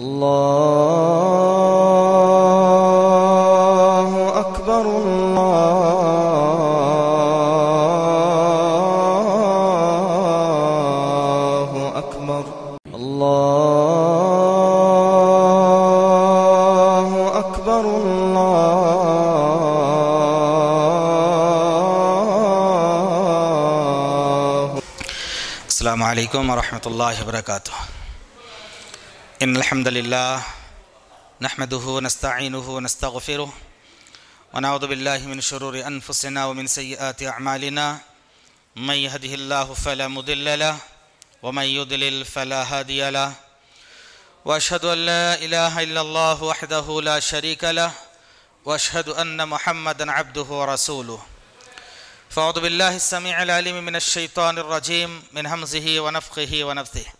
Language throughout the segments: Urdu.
الله أكبر الله أكبر الله أكبر الله السلام عليكم ورحمة الله وبركاته. إن الحمد لله نحمده ونستعينه ونستغفره ونعوذ بالله من شرور أنفسنا ومن سيئات أعمالنا. من يهده الله فلا مضل له ومن يضلل فلا هادي له. وأشهد أن لا إله إلا الله وحده لا شريك له. وأشهد أن محمدا عبده ورسوله. فأعوذ بالله السميع العليم من الشيطان الرجيم من همزه ونفخه ونفثه.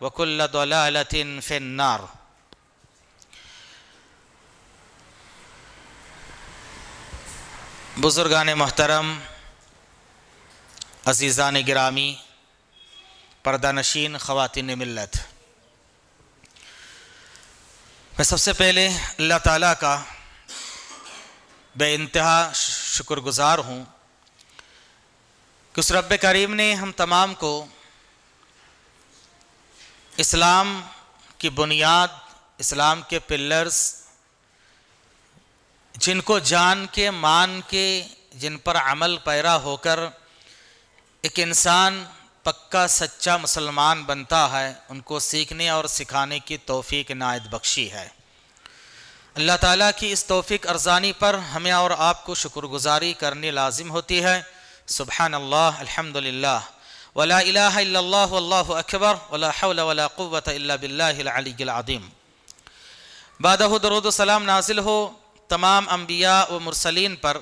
وكل ضلالة في النار. بزرگان محترم، عزیزان گرامی، پردہ نشین، خواتین ملت. میں سب سے پہلے اللہ تعالیٰ کا بے انتہا شکر گزار ہوں کہ اس رب کریم نے ہم تمام کو اسلام کی بنیاد، اسلام کے پلرز، جن کو جان کے، مان کے، جن پر عمل پیرا ہو کر ایک انسان پکا، سچا مسلمان بنتا ہے، ان کو سیکھنے اور سکھانے کی توفیق نائد بخشی ہے۔ اللہ تعالیٰ کی اس توفیق ارزانی پر ہمیں اور آپ کو شکر گزاری کرنی لازم ہوتی ہے۔ سبحان اللہ الحمد للہ ولا الہ الا اللہ واللہ اکبر ولا حول ولا قوة الا باللہ العلی العظیم بعدہ درود و سلام نازل ہو تمام انبیاء و مرسلین پر،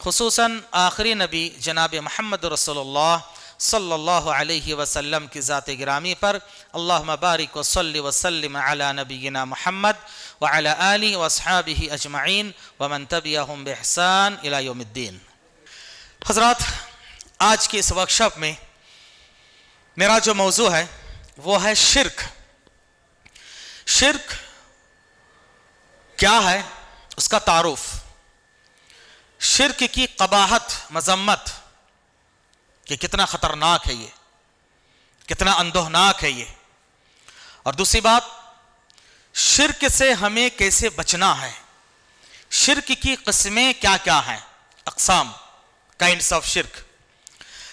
خصوصاً آخری نبی جناب محمد رسول اللہ صلی اللہ علیہ وسلم کی ذات گرامی پر اللہم بارک و صلی وسلم علی نبینا محمد وعلى آله واصحابه اجمعین ومن تبعهم بإحسان الى یوم الدین۔ حضرات، آج کی اس ورکشاپ میں میرا جو موضوع ہے وہ ہے شرک۔ شرک کیا ہے؟ اس کا تعارف۔ شرک کی قباحت، مذمت کہ کتنا خطرناک ہے یہ۔ کتنا اندوہناک ہے یہ۔ اور دوسری بات، شرک سے ہمیں کیسے بچنا ہے؟ شرک کی قسمیں کیا کیا ہیں؟ اقسام کائنڈس آف شرک۔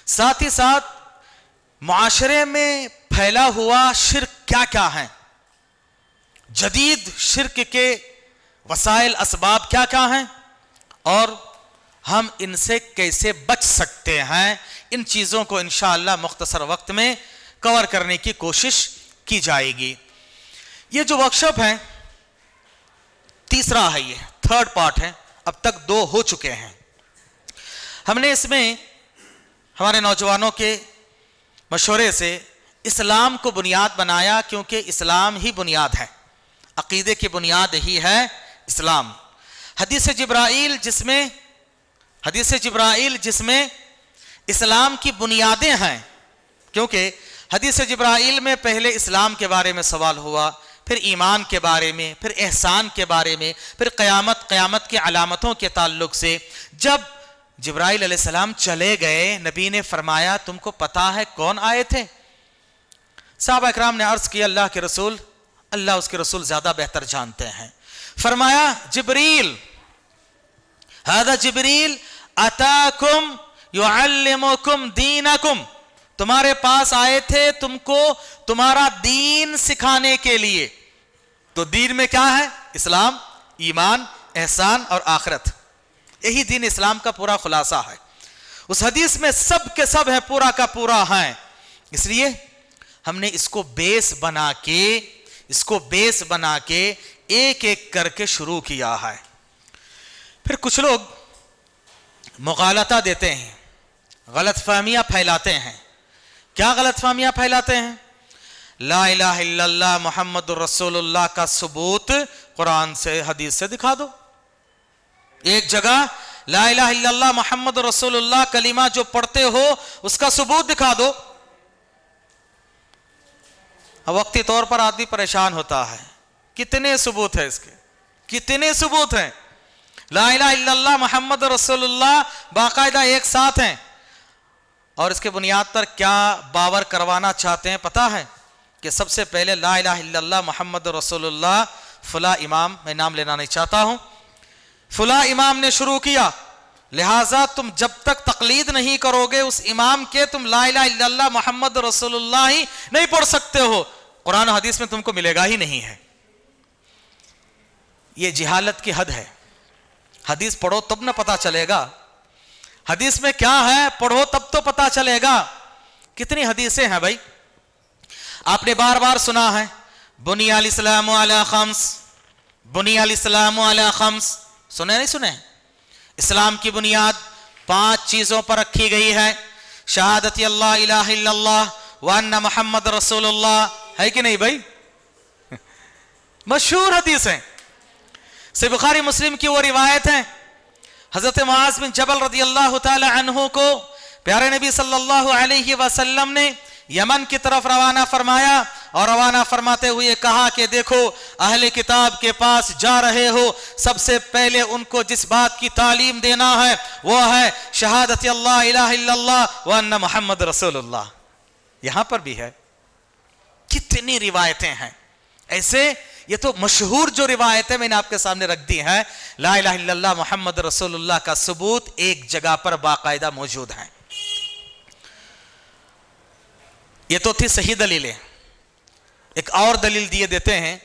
ساتھ ہی ساتھ معاشرے میں پھیلا ہوا شرک کیا کیا ہیں؟ جدید شرک کے وسائل اسباب کیا کیا ہیں؟ اور ہم ان سے کیسے بچ سکتے ہیں؟ ان چیزوں کو انشاءاللہ مختصر وقت میں کور کرنے کی کوشش کی جائے گی۔ یہ جو ورکشاپ ہے تیسرا ہے یہ تھرڈ پارٹ ہے۔ اب تک دو ہو چکے ہیں۔ ہم نے اس میں ہمارے نوجوانوں کے مشورے سے اسلام کو بنیاد بنایا کیونکہ اسلام ہی بنیاد ہے۔ عقیدے کی بنیاد ہی ہے اسلام۔ حدیث جبرائیل جس میں، حدیث جبرائیل جس میں اسلام کی بنیادیں ہیں۔ کیونکہ حدیث جبرائیل میں پہلے اسلام کے بارے میں سوال ہوا، پھر ایمان کے بارے میں، پھر احسان کے بارے میں، پھر قیامت قیامت کی علامتوں کے تعلق سے۔ جب جبرائیل علیہ السلام چلے گئے، نبی نے فرمایا، تم کو پتا ہے کون آئے تھے؟ صحابہ اکرام نے عرض کیا، اللہ کے رسول، اللہ اس کے رسول زیادہ بہتر جانتے ہیں۔ فرمایا، جبریل هذا جبریل، اتاکم یعلمکم دینکم۔ تمہارے پاس آئے تھے تم کو تمہارا دین سکھانے کے لیے۔ تو دین میں کیا ہے؟ اسلام، ایمان، احسان اور آخرت۔ یہی دین اسلام کا پورا خلاصہ ہے۔ اس حدیث میں سب کے سب ہے پورا کا پورا ہے اس لیے ہم نے اس کو بیس بنا کے، اس کو بیس بنا کے ایک ایک کر کے شروع کیا ہے۔ پھر کچھ لوگ مغالطہ دیتے ہیں، غلط فہمیاں پھیلاتے ہیں۔ کیا غلط فہمیاں پھیلاتے ہیں؟ لا الہ الا اللہ محمد الرسول اللہ کا ثبوت قرآن سے، حدیث سے دکھا دو۔ ایک جگہ، لا الہ الا اللہ محمد رسول اللہ کلمہ جو پڑھتے ہو، اس کا ثبوت دکھا دو۔ وقتی طور پر آدمی پریشان ہوتا ہے۔ کتنے ثبوت ہے اس کے؟ کتنے ثبوت ہیں؟ لا الہ الا اللہ محمد رسول اللہ باقاعدہ ایک ساتھ ہیں۔ اور اس کے بنیاد پر کیا باور کروانا چاہتے ہیں پتا ہے؟ کہ سب سے پہلے لا الہ الا اللہ محمد رسول اللہ فلا امام، میں نام لینا نہیں چاہتا ہوں۔ فلا امام نے شروع کیا، لہٰذا تم جب تک تقلید نہیں کرو گے اس امام کے تم لا الہ الا اللہ محمد رسول اللہ ہی نہیں پڑھ سکتے ہو۔ قرآن و حدیث میں تم کو ملے گا ہی نہیں ہے۔ یہ جہالت کی حد ہے۔ حدیث پڑھو تب نہ پتا چلے گا۔ حدیث میں کیا ہے، پڑھو تب تو پتا چلے گا۔ کتنی حدیثیں ہیں بھائی؟ آپ نے بار بار سنا ہے، بنی علیہ السلام علیہ خمس، بنی علیہ السلام علیہ خمس۔ سنے نہیں سنے؟ اسلام کی بنیاد پانچ چیزوں پر رکھی گئی ہے۔ شہادت اللہ الہ الا اللہ وان محمد رسول اللہ۔ ہے کہ نہیں بھائی؟ مشہور حدیث ہیں سے بخاری مسلم کی وہ روایت ہیں۔ حضرت معاذ بن جبل رضی اللہ تعالی عنہ کو پیارے نبی صلی اللہ علیہ وسلم نے یمن کی طرف روانہ فرمایا اور روانہ فرماتے ہوئے کہا کہ دیکھو، اہل کتاب کے پاس جا رہے ہو۔ سب سے پہلے ان کو جس بات کی تعلیم دینا ہے، وہ ہے شہادت اللہ الہ الا اللہ وان محمد رسول اللہ۔ یہاں پر بھی ہے۔ کتنی روایتیں ہیں۔ ایسے یہ تو مشہور جو روایتیں میں نے آپ کے سامنے رکھ دی ہیں، لا الہ الا اللہ، محمد رسول اللہ کا ثبوت ایک جگہ پر باقاعدہ موجود ہیں۔ یہ تو تھی صحیح دلیلیں۔ ایک اور دلیل دیے دیتے ہیں،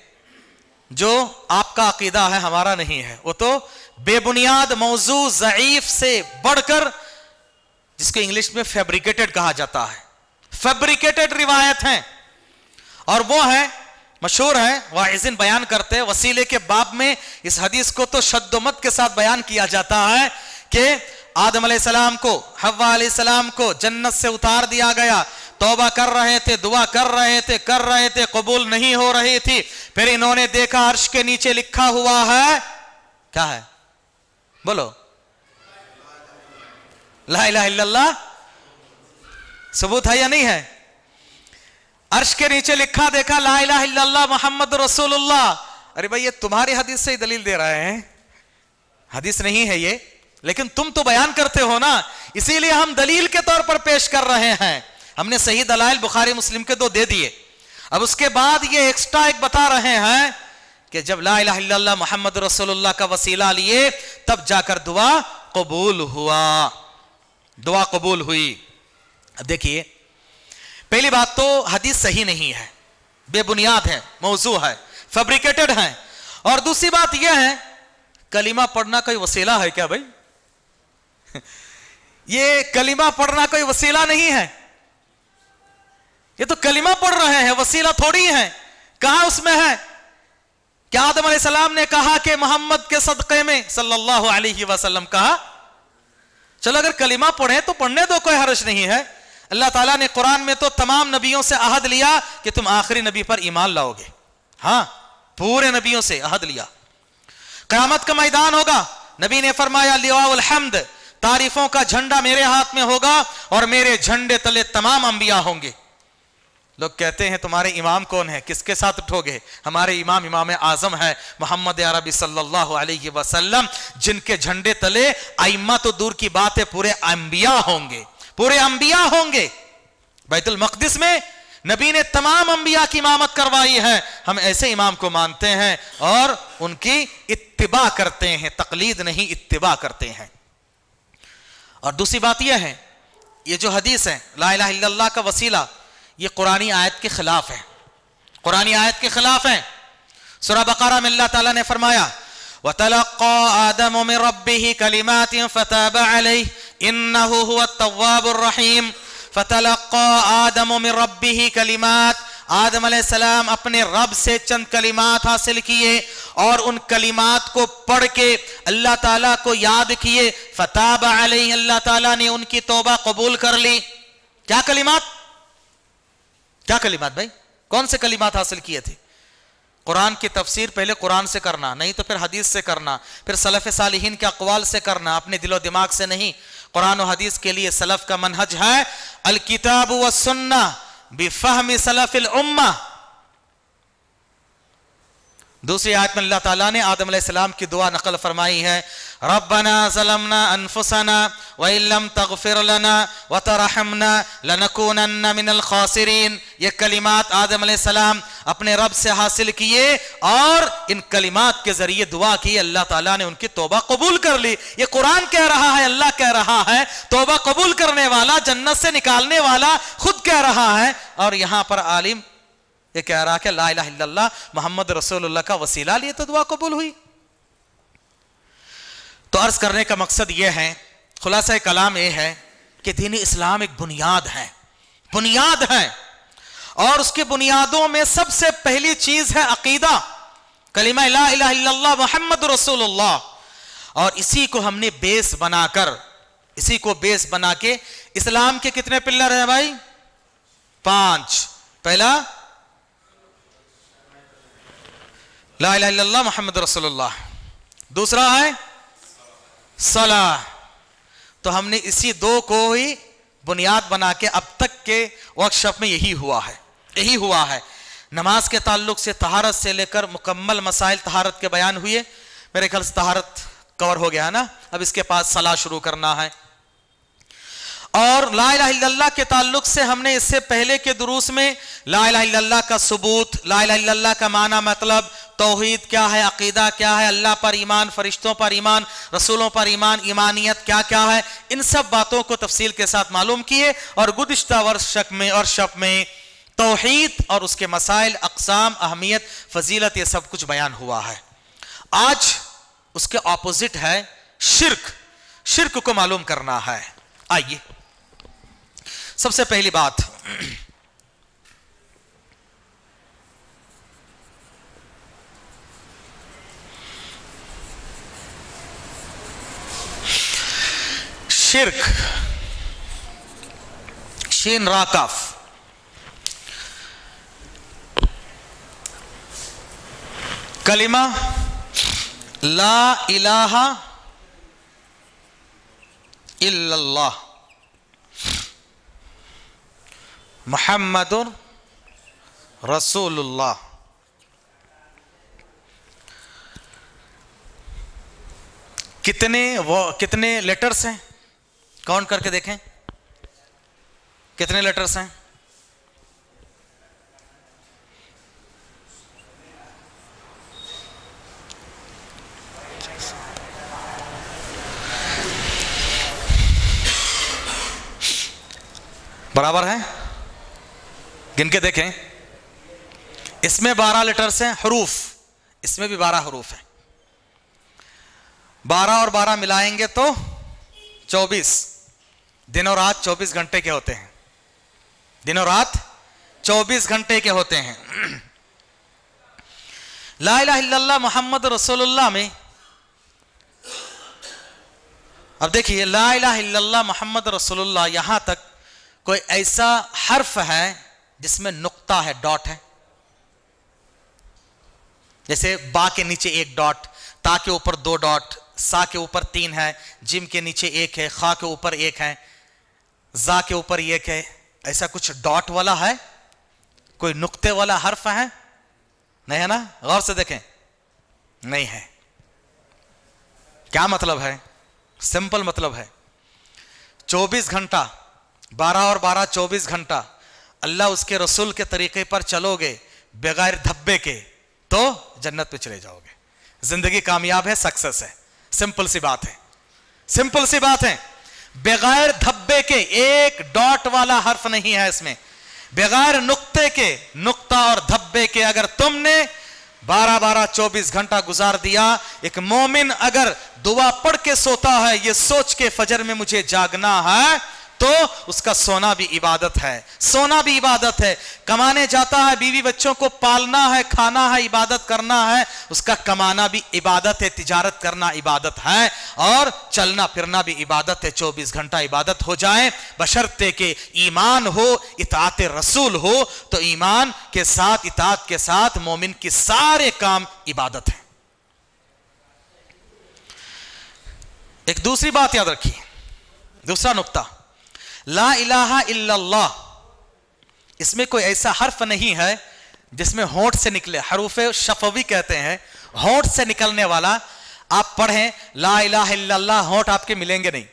جو آپ کا عقیدہ ہے، ہمارا نہیں ہے۔ وہ تو بے بنیاد موضوع ضعیف سے بڑھ کر، جس کو انگلش میں فیبریکیٹڈ کہا جاتا ہے۔ فیبریکیٹڈ روایت ہیں۔ اور وہ ہے مشہور ہے واعظن بیان کرتے، وسیلے کے باب میں اس حدیث کو تو شد و مت کے ساتھ بیان کیا جاتا ہے کہ آدم علیہ السلام کو، حوا علیہ السلام کو جنت سے اتار دیا گیا۔ توبہ کر رہے تھے، دعا کر رہے تھے، کر رہے تھے، قبول نہیں ہو رہی تھی۔ پھر انہوں نے دیکھا عرش کے نیچے لکھا ہوا ہے۔ کیا ہے؟ بولو۔ لا الہ الا اللہ۔ ثبوت ہے یا نہیں ہے؟ عرش کے نیچے لکھا، دیکھا، لا الہ الا اللہ محمد رسول اللہ۔ ارے بھائی، یہ تمہاری حدیث سے ہی دلیل دے رہے ہیں۔ حدیث نہیں ہے یہ۔ لیکن تم تو بیان کرتے ہو نا۔ اسی لیے ہم دلیل کے طور پر پیش کر رہے ہیں۔ ہم نے صحیح دلائل بخاری مسلم کے دو دے دیے۔ اب اس کے بعد یہ ایکسٹرا ایک بتا رہے ہیں کہ جب لا الہ الا اللہ محمد رسول اللہ کا وسیلہ لیے، تب جا کر دعا قبول ہوا۔ دعا قبول ہوئی۔ اب دیکھیے، پہلی بات تو حدیث صحیح نہیں ہے، بے بنیاد ہے، موضوع ہے فیبریکیٹڈ ہے اور دوسری بات یہ ہے، کلمہ پڑھنا کوئی وسیلہ ہے کیا بھائی؟ یہ کلمہ پڑھنا کوئی وسیلہ نہیں ہے۔ یہ تو کلمہ پڑھ رہے ہیں، وسیلہ تھوڑی ہے کہاں اس میں ہے؟ کیا آدم علیہ السلام نے کہا کہ محمد کے صدقے میں، صلی اللہ علیہ وسلم کہا، چلو اگر کلمہ پڑھیں تو پڑھنے دو، کوئی حرش نہیں ہے۔ اللہ تعالیٰ نے قرآن میں تو تمام نبیوں سے عہد لیا کہ تم آخری نبی پر ایمان لاؤ گے۔ ہاں پورے نبیوں سے عہد لیا۔ قیامت کا میدان ہوگا۔ نبی نے فرمایا لواء الحمد، تعریفوں کا جھنڈا میرے ہاتھ میں ہوگا اور میرے جھنڈے تلے تمام انبیاء ہوں گے۔ لوگ کہتے ہیں تمہارے امام کون ہے کس کے ساتھ اٹھو گے ہمارے امام امام اعظم ہے محمد عربی صلی اللہ علیہ وسلم، جن کے جھنڈے تلے ائمہ تو دور کی بات ہے، پورے انبیاء ہوں گے۔ پورے انبیاء ہوں گے۔ بیت المقدس میں نبی نے تمام انبیاء کی امامت کروائی ہے۔ ہم ایسے امام کو مانتے ہیں اور ان کی اتباع کرتے ہیں، تقلید نہیں، اتباع کرتے ہیں۔ اور دوسری بات یہ ہے، یہ جو حدیث ہے، لا الہ الا اللہ کا وسیلہ یہ قرآن آیت کے خلاف ہے۔ قرآن آیت کے خلاف ہے۔ سورہ بقرہ میں اللہ تعالیٰ نے فرمایا، وَتَلَقَّى آدَمُ مِن رَبِّهِ كَلِمَاتٍ فَتَابَ عَلَيْهِ إِنَّهُ هُوَ التَّوَّابُ الرَّحِيمُ۔ فَتَلَقَّى آدَمُ مِن رَبِّهِ كَلِمَاتٍ۔ آدم علیہ السلام اپنے رب سے چند کلمات حاصل کیے اور ان کلمات کو پڑھ کے اللہ تعالیٰ کو یاد کیے۔ فتاب علیہ اللہ تعالیٰ نے ان کی توبہ قبول کر لی۔ کیا کلمات؟ کیا کلمات بھائی؟ کون سے کلمات حاصل کیے تھے؟ قرآن کی تفسیر پہلے قرآن سے کرنا، نہیں تو پھر حدیث سے کرنا، پھر سلف صالحین کے اقوال سے کرنا، اپنے دل و دماغ سے نہیں۔ قرآن و حدیث کے لیے سلف کا منہج ہے، الکتاب و والسنہ بفہم سلف الامہ۔ دوسری آیت میں اللہ تعالیٰ نے آدم علیہ السلام کی دعا نقل فرمائی ہے ربنا ظلمنا انفسنا وَإِن لَمْ تَغْفِرْ لَنَا وَتَرَحَمْنَا لَنَكُونَنَّ مِنَ الْخَاسِرِينَ. یہ کلمات آدم علیہ السلام اپنے رب سے حاصل کیے اور ان کلمات کے ذریعے دعا کی. اللہ تعالیٰ نے ان کی توبہ قبول کر لی. یہ قرآن کہہ رہا ہے، اللہ کہہ رہا ہے، توبہ قبول کرنے والا، جنت سے نکالنے والا خود کہہ رہا ہے. اور یہاں پر عالم یہ کہہ رہا کہ لا الہ الا اللہ، محمد رسول اللہ کا وسیلہ لیے تو دعا قبول ہوئی۔ تو عرض کرنے کا مقصد یہ ہے، خلاصہ کلام یہ ہے کہ دین اسلام ایک بنیاد ہے بنیاد ہے۔ اور اس کی بنیادوں میں سب سے پہلی چیز ہے عقیدہ۔ کلمہ لا الہ الا اللہ محمد رسول اللہ۔ اور اسی کو ہم نے بیس بنا کر، اسی کو بیس بنا کے اسلام کے کتنے پلر ہیں بھائی؟ پانچ۔ پہلا، لا الہ الا اللہ محمد رسول اللہ۔ دوسرا ہے صلاح۔ تو ہم نے اسی دو کو ہی بنیاد بنا کے اب تک کے ورکشاپ میں یہی ہوا ہے۔ یہی ہوا ہے۔ نماز کے تعلق سے طہارت سے لے کر مکمل مسائل طہارت کے بیان ہوئے۔ میرے خیال سے طہارت کور ہو گیا ہے نا۔ اب اس کے پاس صلاح شروع کرنا ہے۔ اور لا الہ الا اللہ کے تعلق سے ہم نے اس سے پہلے کے دروس میں لا الہ الا اللہ کا ثبوت، لا الہ الا اللہ کا معنی مطلب توحید کیا ہے، عقیدہ کیا ہے، اللہ پر ایمان، فرشتوں پر ایمان، رسولوں پر ایمان، ایمانیت کیا کیا ہے، ان سب باتوں کو تفصیل کے ساتھ معلوم کیے اور گزشتہ ورش شک میں اور شب میں توحید اور اس کے مسائل، اقسام، اہمیت، فضیلت یہ سب کچھ بیان ہوا ہے۔ آج اس کے اپوزٹ ہے شرک۔ شرک کو معلوم کرنا ہے۔ آئیے۔ سب سے پہلی بات۔ شرک شین راکف کلمہ لا الہ الا اللہ۔ محمد رسول اللہ کتنے وہ کتنے لیٹرس ہیں؟ کاؤنٹ کر کے دیکھیں۔ کتنے لیٹرس ہیں؟ برابر ہے گن کے دیکھیں۔ اس میں بارہ لیٹرس ہیں، حروف۔ اس میں بھی بارہ حروف ہیں۔ بارہ اور بارہ ملائیں گے تو چوبیس۔ دن اور رات چوبیس گھنٹے کے ہوتے ہیں۔ دن اور رات چوبیس گھنٹے کے ہوتے ہیں۔ لا الہ الا اللہ محمد رسول اللہ میں۔ اب دیکھیے، لا الہ الا اللہ محمد رسول اللہ، یہاں تک کوئی ایسا حرف ہے جس میں نقطہ ہے، ڈاٹ ہے۔ جیسے با کے نیچے ایک ڈاٹ، تا کے اوپر دو ڈاٹ، سا کے اوپر تین ہے، جم کے نیچے ایک ہے، خا کے اوپر ایک ہے، زا کے اوپر ایک ہے۔ ایسا کچھ ڈاٹ والا ہے؟ کوئی نقطے والا حرف ہے؟ نہیں ہے نا؟ غور سے دیکھیں۔ نہیں ہے۔ کیا مطلب ہے؟ سمپل مطلب ہے۔ چوبیس گھنٹہ، بارہ اور بارہ، چوبیس گھنٹہ۔ اللہ اس کے رسول کے طریقے پر چلو گے بغیر دھبے کے، تو جنت پہ چلے جاؤ گے۔ زندگی کامیاب ہے سکسس ہے۔ سمپل سی بات ہے۔ سمپل سی بات ہے۔ بغیر دھبے کے ایک ڈاٹ والا حرف نہیں ہے اس میں۔ بغیر نکتے کے، نقطہ اور دھبے کے اگر تم نے بارہ بارہ چوبیس گھنٹہ گزار دیا، ایک مومن اگر دعا پڑھ کے سوتا ہے، یہ سوچ کے فجر میں مجھے جاگنا ہے تو اس کا سونا بھی عبادت ہے۔ سونا بھی عبادت ہے۔ کمانے جاتا ہے، بیوی بچوں کو پالنا ہے، کھانا ہے، عبادت کرنا ہے۔ اس کا کمانا بھی عبادت ہے، تجارت کرنا عبادت ہے۔ اور چلنا پھرنا بھی عبادت ہے۔ چوبیس گھنٹہ عبادت ہو جائے۔ بشرطے کہ ایمان ہو، اطاعت رسول ہو، تو ایمان کے ساتھ، اطاعت کے ساتھ مومن کی سارے کام عبادت ہیں۔ ایک دوسری بات یاد رکھیے۔ دوسرا نقطہ۔ لا الہ الا اللہ. اس میں کوئی ایسا حرف نہیں ہے جس میں ہونٹ سے نکلے. حروف شفوی کہتے ہیں. ہونٹ سے نکلنے والا آپ پڑھیں. لا الہ الا اللہ، ہونٹ آپ کے ملیں گے نہیں.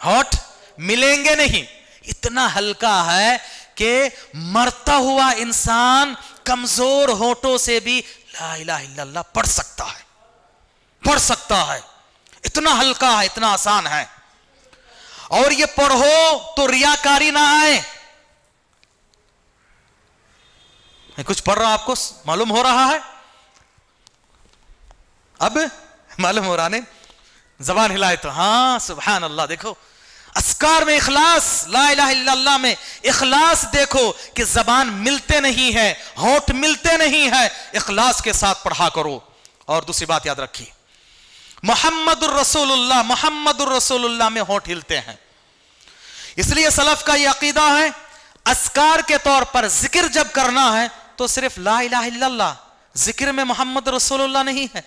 ہونٹ ملیں گے نہیں. اتنا ہلکا ہے کہ مرتا ہوا انسان کمزور ہونٹوں سے بھی لا الہ الا اللہ پڑھ سکتا ہے. پڑھ سکتا ہے. اتنا ہلکا ہے، اتنا آسان ہے. اور یہ پڑھو تو ریاکاری نہ آئے۔ میں کچھ پڑھ رہا ہوں، آپ کو معلوم ہو رہا ہے؟ اب معلوم ہو رہا نے زبان ہلائے تو۔ ہاں سبحان اللہ دیکھو۔ اسکار میں اخلاص، لا الہ الا اللہ میں اخلاص دیکھو کہ زبان ملتے نہیں ہے ہوت ملتے نہیں ہے۔ اخلاص کے ساتھ پڑھا کرو۔ اور دوسری بات یاد رکھی محمد الرسول اللہ محمد الرسول اللہ میں ہوت ہلتے ہیں۔ اس لیے سلف کا یہ عقیدہ ہے اسکار کے طور پر ذکر جب کرنا ہے تو صرف لا الہ الا اللہ، ذکر میں محمد رسول اللہ نہیں ہے۔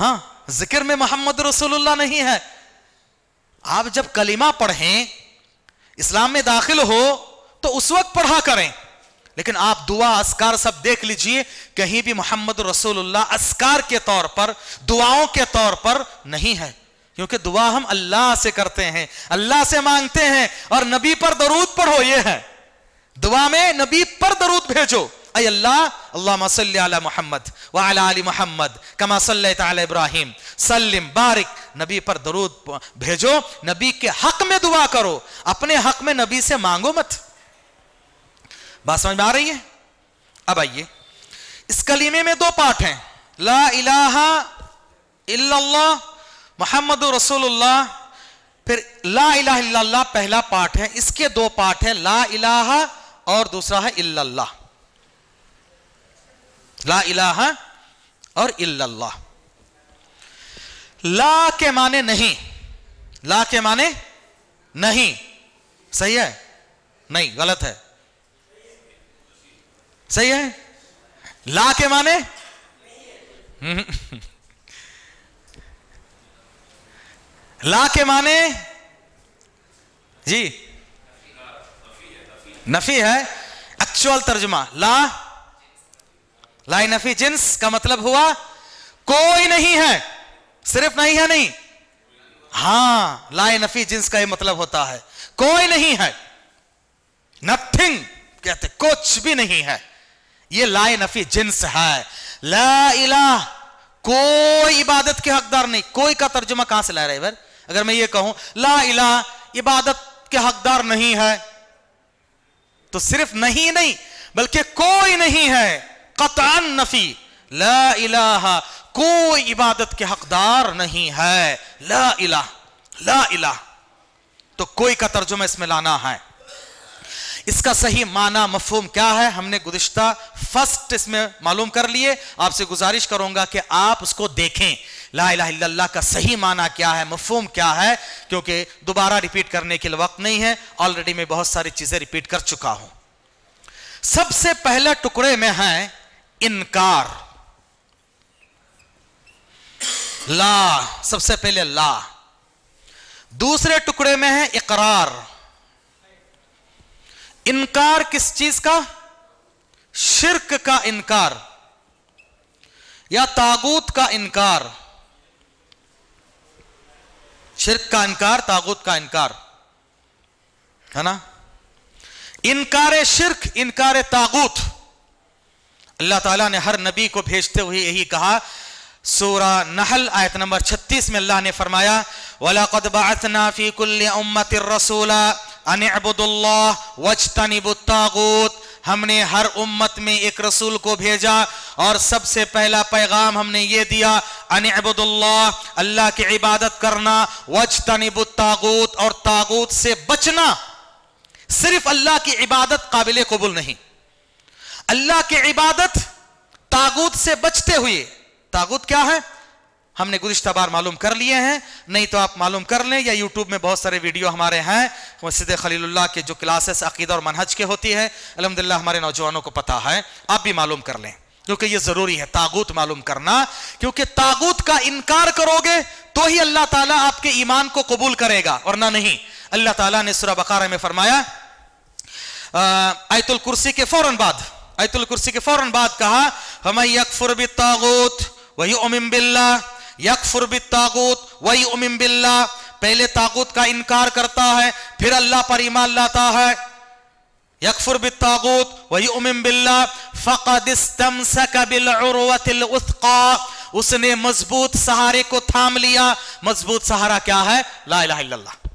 ہاں ذکر میں محمد رسول اللہ نہیں ہے۔ آپ جب کلمہ پڑھیں، اسلام میں داخل ہو تو اس وقت پڑھا کریں۔ لیکن آپ دعا اسکار سب دیکھ لیجیے، کہیں بھی محمد رسول اللہ اسکار کے طور پر، دعاؤں کے طور پر نہیں ہے۔ کیونکہ دعا ہم اللہ سے کرتے ہیں، اللہ سے مانگتے ہیں، اور نبی پر درود پڑھو، یہ ہے۔ دعا میں نبی پر درود بھیجو۔ اے اللہ اللہ صلی علی محمد وعلی علی محمد، کما صلی علی ابراہیم۔ سلم، بارک، نبی پر درود بھیجو، نبی کے حق میں دعا کرو۔ اپنے حق میں نبی سے مانگو مت۔ بات سمجھ میں آ رہی ہے؟ اب آئیے۔ اس کلیمے میں دو پارٹ ہیں۔ لا الہ الا اللہ، محمد رسول اللہ۔ پھر لا الہ الا اللہ پہلا پارٹ ہے۔ اس کے دو پارٹ ہیں۔ لا الہ اور دوسرا ہے الا اللہ۔ لا الہ اور الا اللہ۔ لا کے معنی نہیں۔ لا کے معنی نہیں۔ صحیح ہے؟ نہیں، غلط ہے۔ صحیح ہے؟ لا کے مانے لا کے مانے جی۔ نفی ہے ایکچول ترجمہ۔ لا۔ لا نفی جنس کا مطلب ہوا، کوئی نہیں ہے، صرف نہیں ہے، نہیں۔ ہاں لا نفی جنس کا یہ مطلب ہوتا ہے۔ کوئی نہیں ہے۔ نتھنگ کہتے کچھ بھی نہیں ہے۔ یہ لائے نفی جنس ہے۔ لا الہ، کوئی عبادت کے حقدار نہیں، کوئی کا ترجمہ کہاں سے لا رہے بھر اگر میں یہ کہوں، لا الہ، عبادت کے حقدار نہیں ہے۔ تو صرف نہیں نہیں، بلکہ کوئی نہیں ہے۔ قطعا نفی۔ لا الہ، کوئی عبادت کے حقدار نہیں ہے۔ لا الہ لا الہ۔ تو کوئی کا ترجمہ اس میں لانا ہے۔ اس کا صحیح معنی مفہوم کیا ہے؟ ہم نے گزشتہ فرسٹ اس میں معلوم کر لیے۔ آپ سے گزارش کروں گا کہ آپ اس کو دیکھیں۔ لا الہ الا اللہ کا صحیح معنی کیا ہے؟ مفہوم کیا ہے؟ کیونکہ دوبارہ ریپیٹ کرنے کے وقت نہیں ہے۔ آلریڈی میں بہت ساری چیزیں ریپیٹ کر چکا ہوں۔ سب سے پہلا ٹکڑے میں ہیں انکار۔ لا، سب سے پہلے لا۔ دوسرے ٹکڑے میں ہے اقرار۔ انکار کس چیز کا؟ شرک کا انکار یا تاغوت کا انکار؟ شرک کا انکار، تاغوت کا انکار، ہے نا؟ انکار شرک، انکار تاغوت۔ اللہ تعالیٰ نے ہر نبی کو بھیجتے ہوئے یہی کہا، سورہ نحل آیت نمبر چھتیس میں اللہ نے فرمایا، وَلَقَدْ بَعَثْنَا فِي كُلِّ أُمَّتِ الرَّسُولَ ان اللہ وجتنب التاغوت ہم نے ہر امت میں ایک رسول کو بھیجا اور سب سے پہلا پیغام ہم نے یہ دیا، ان اعبد اللہ اللہ کی عبادت کرنا وجتنب التاغوت اور تاغوت سے بچنا۔ صرف اللہ کی عبادت قابل قبول نہیں۔ اللہ کی عبادت تاغوت سے بچتے ہوئے۔ تاغوت کیا ہے؟ ہم نے گزشتہ بار معلوم کر لیے ہیں، نہیں تو آپ معلوم کر لیں یا یوٹیوب میں بہت سارے ویڈیو ہمارے ہیں مسجد خلیل اللہ کے جو کلاسز عقیدہ اور منہج کے ہوتی ہے، الحمدللہ ہمارے نوجوانوں کو پتا ہے، آپ بھی معلوم کر لیں۔ کیونکہ یہ ضروری ہے، تاغوت معلوم کرنا، کیونکہ تاغوت کا انکار کرو گے تو ہی اللہ تعالیٰ آپ کے ایمان کو قبول کرے گا اور نہ نہیں۔ اللہ تعالیٰ نے سورہ بقارہ میں فرمایا آیت الکرسی کے فوراً بعد، آیت الکرسی کے فوراً بعد کہا ہمیں یکفر بالتاغوت ویؤمن باللہ یکفر بالتاغوت وہی امیم باللہ۔ پہلے تاغوت کا انکار کرتا ہے، پھر اللہ پر ایمان لاتا ہے۔ یکفر بالتاغوت وہی امیم باللہ۔ فقد استمسک بالعروت الاثقا اس نے مضبوط سہارے کو تھام لیا۔ مضبوط سہارا کیا ہے؟ لا الہ الا اللہ۔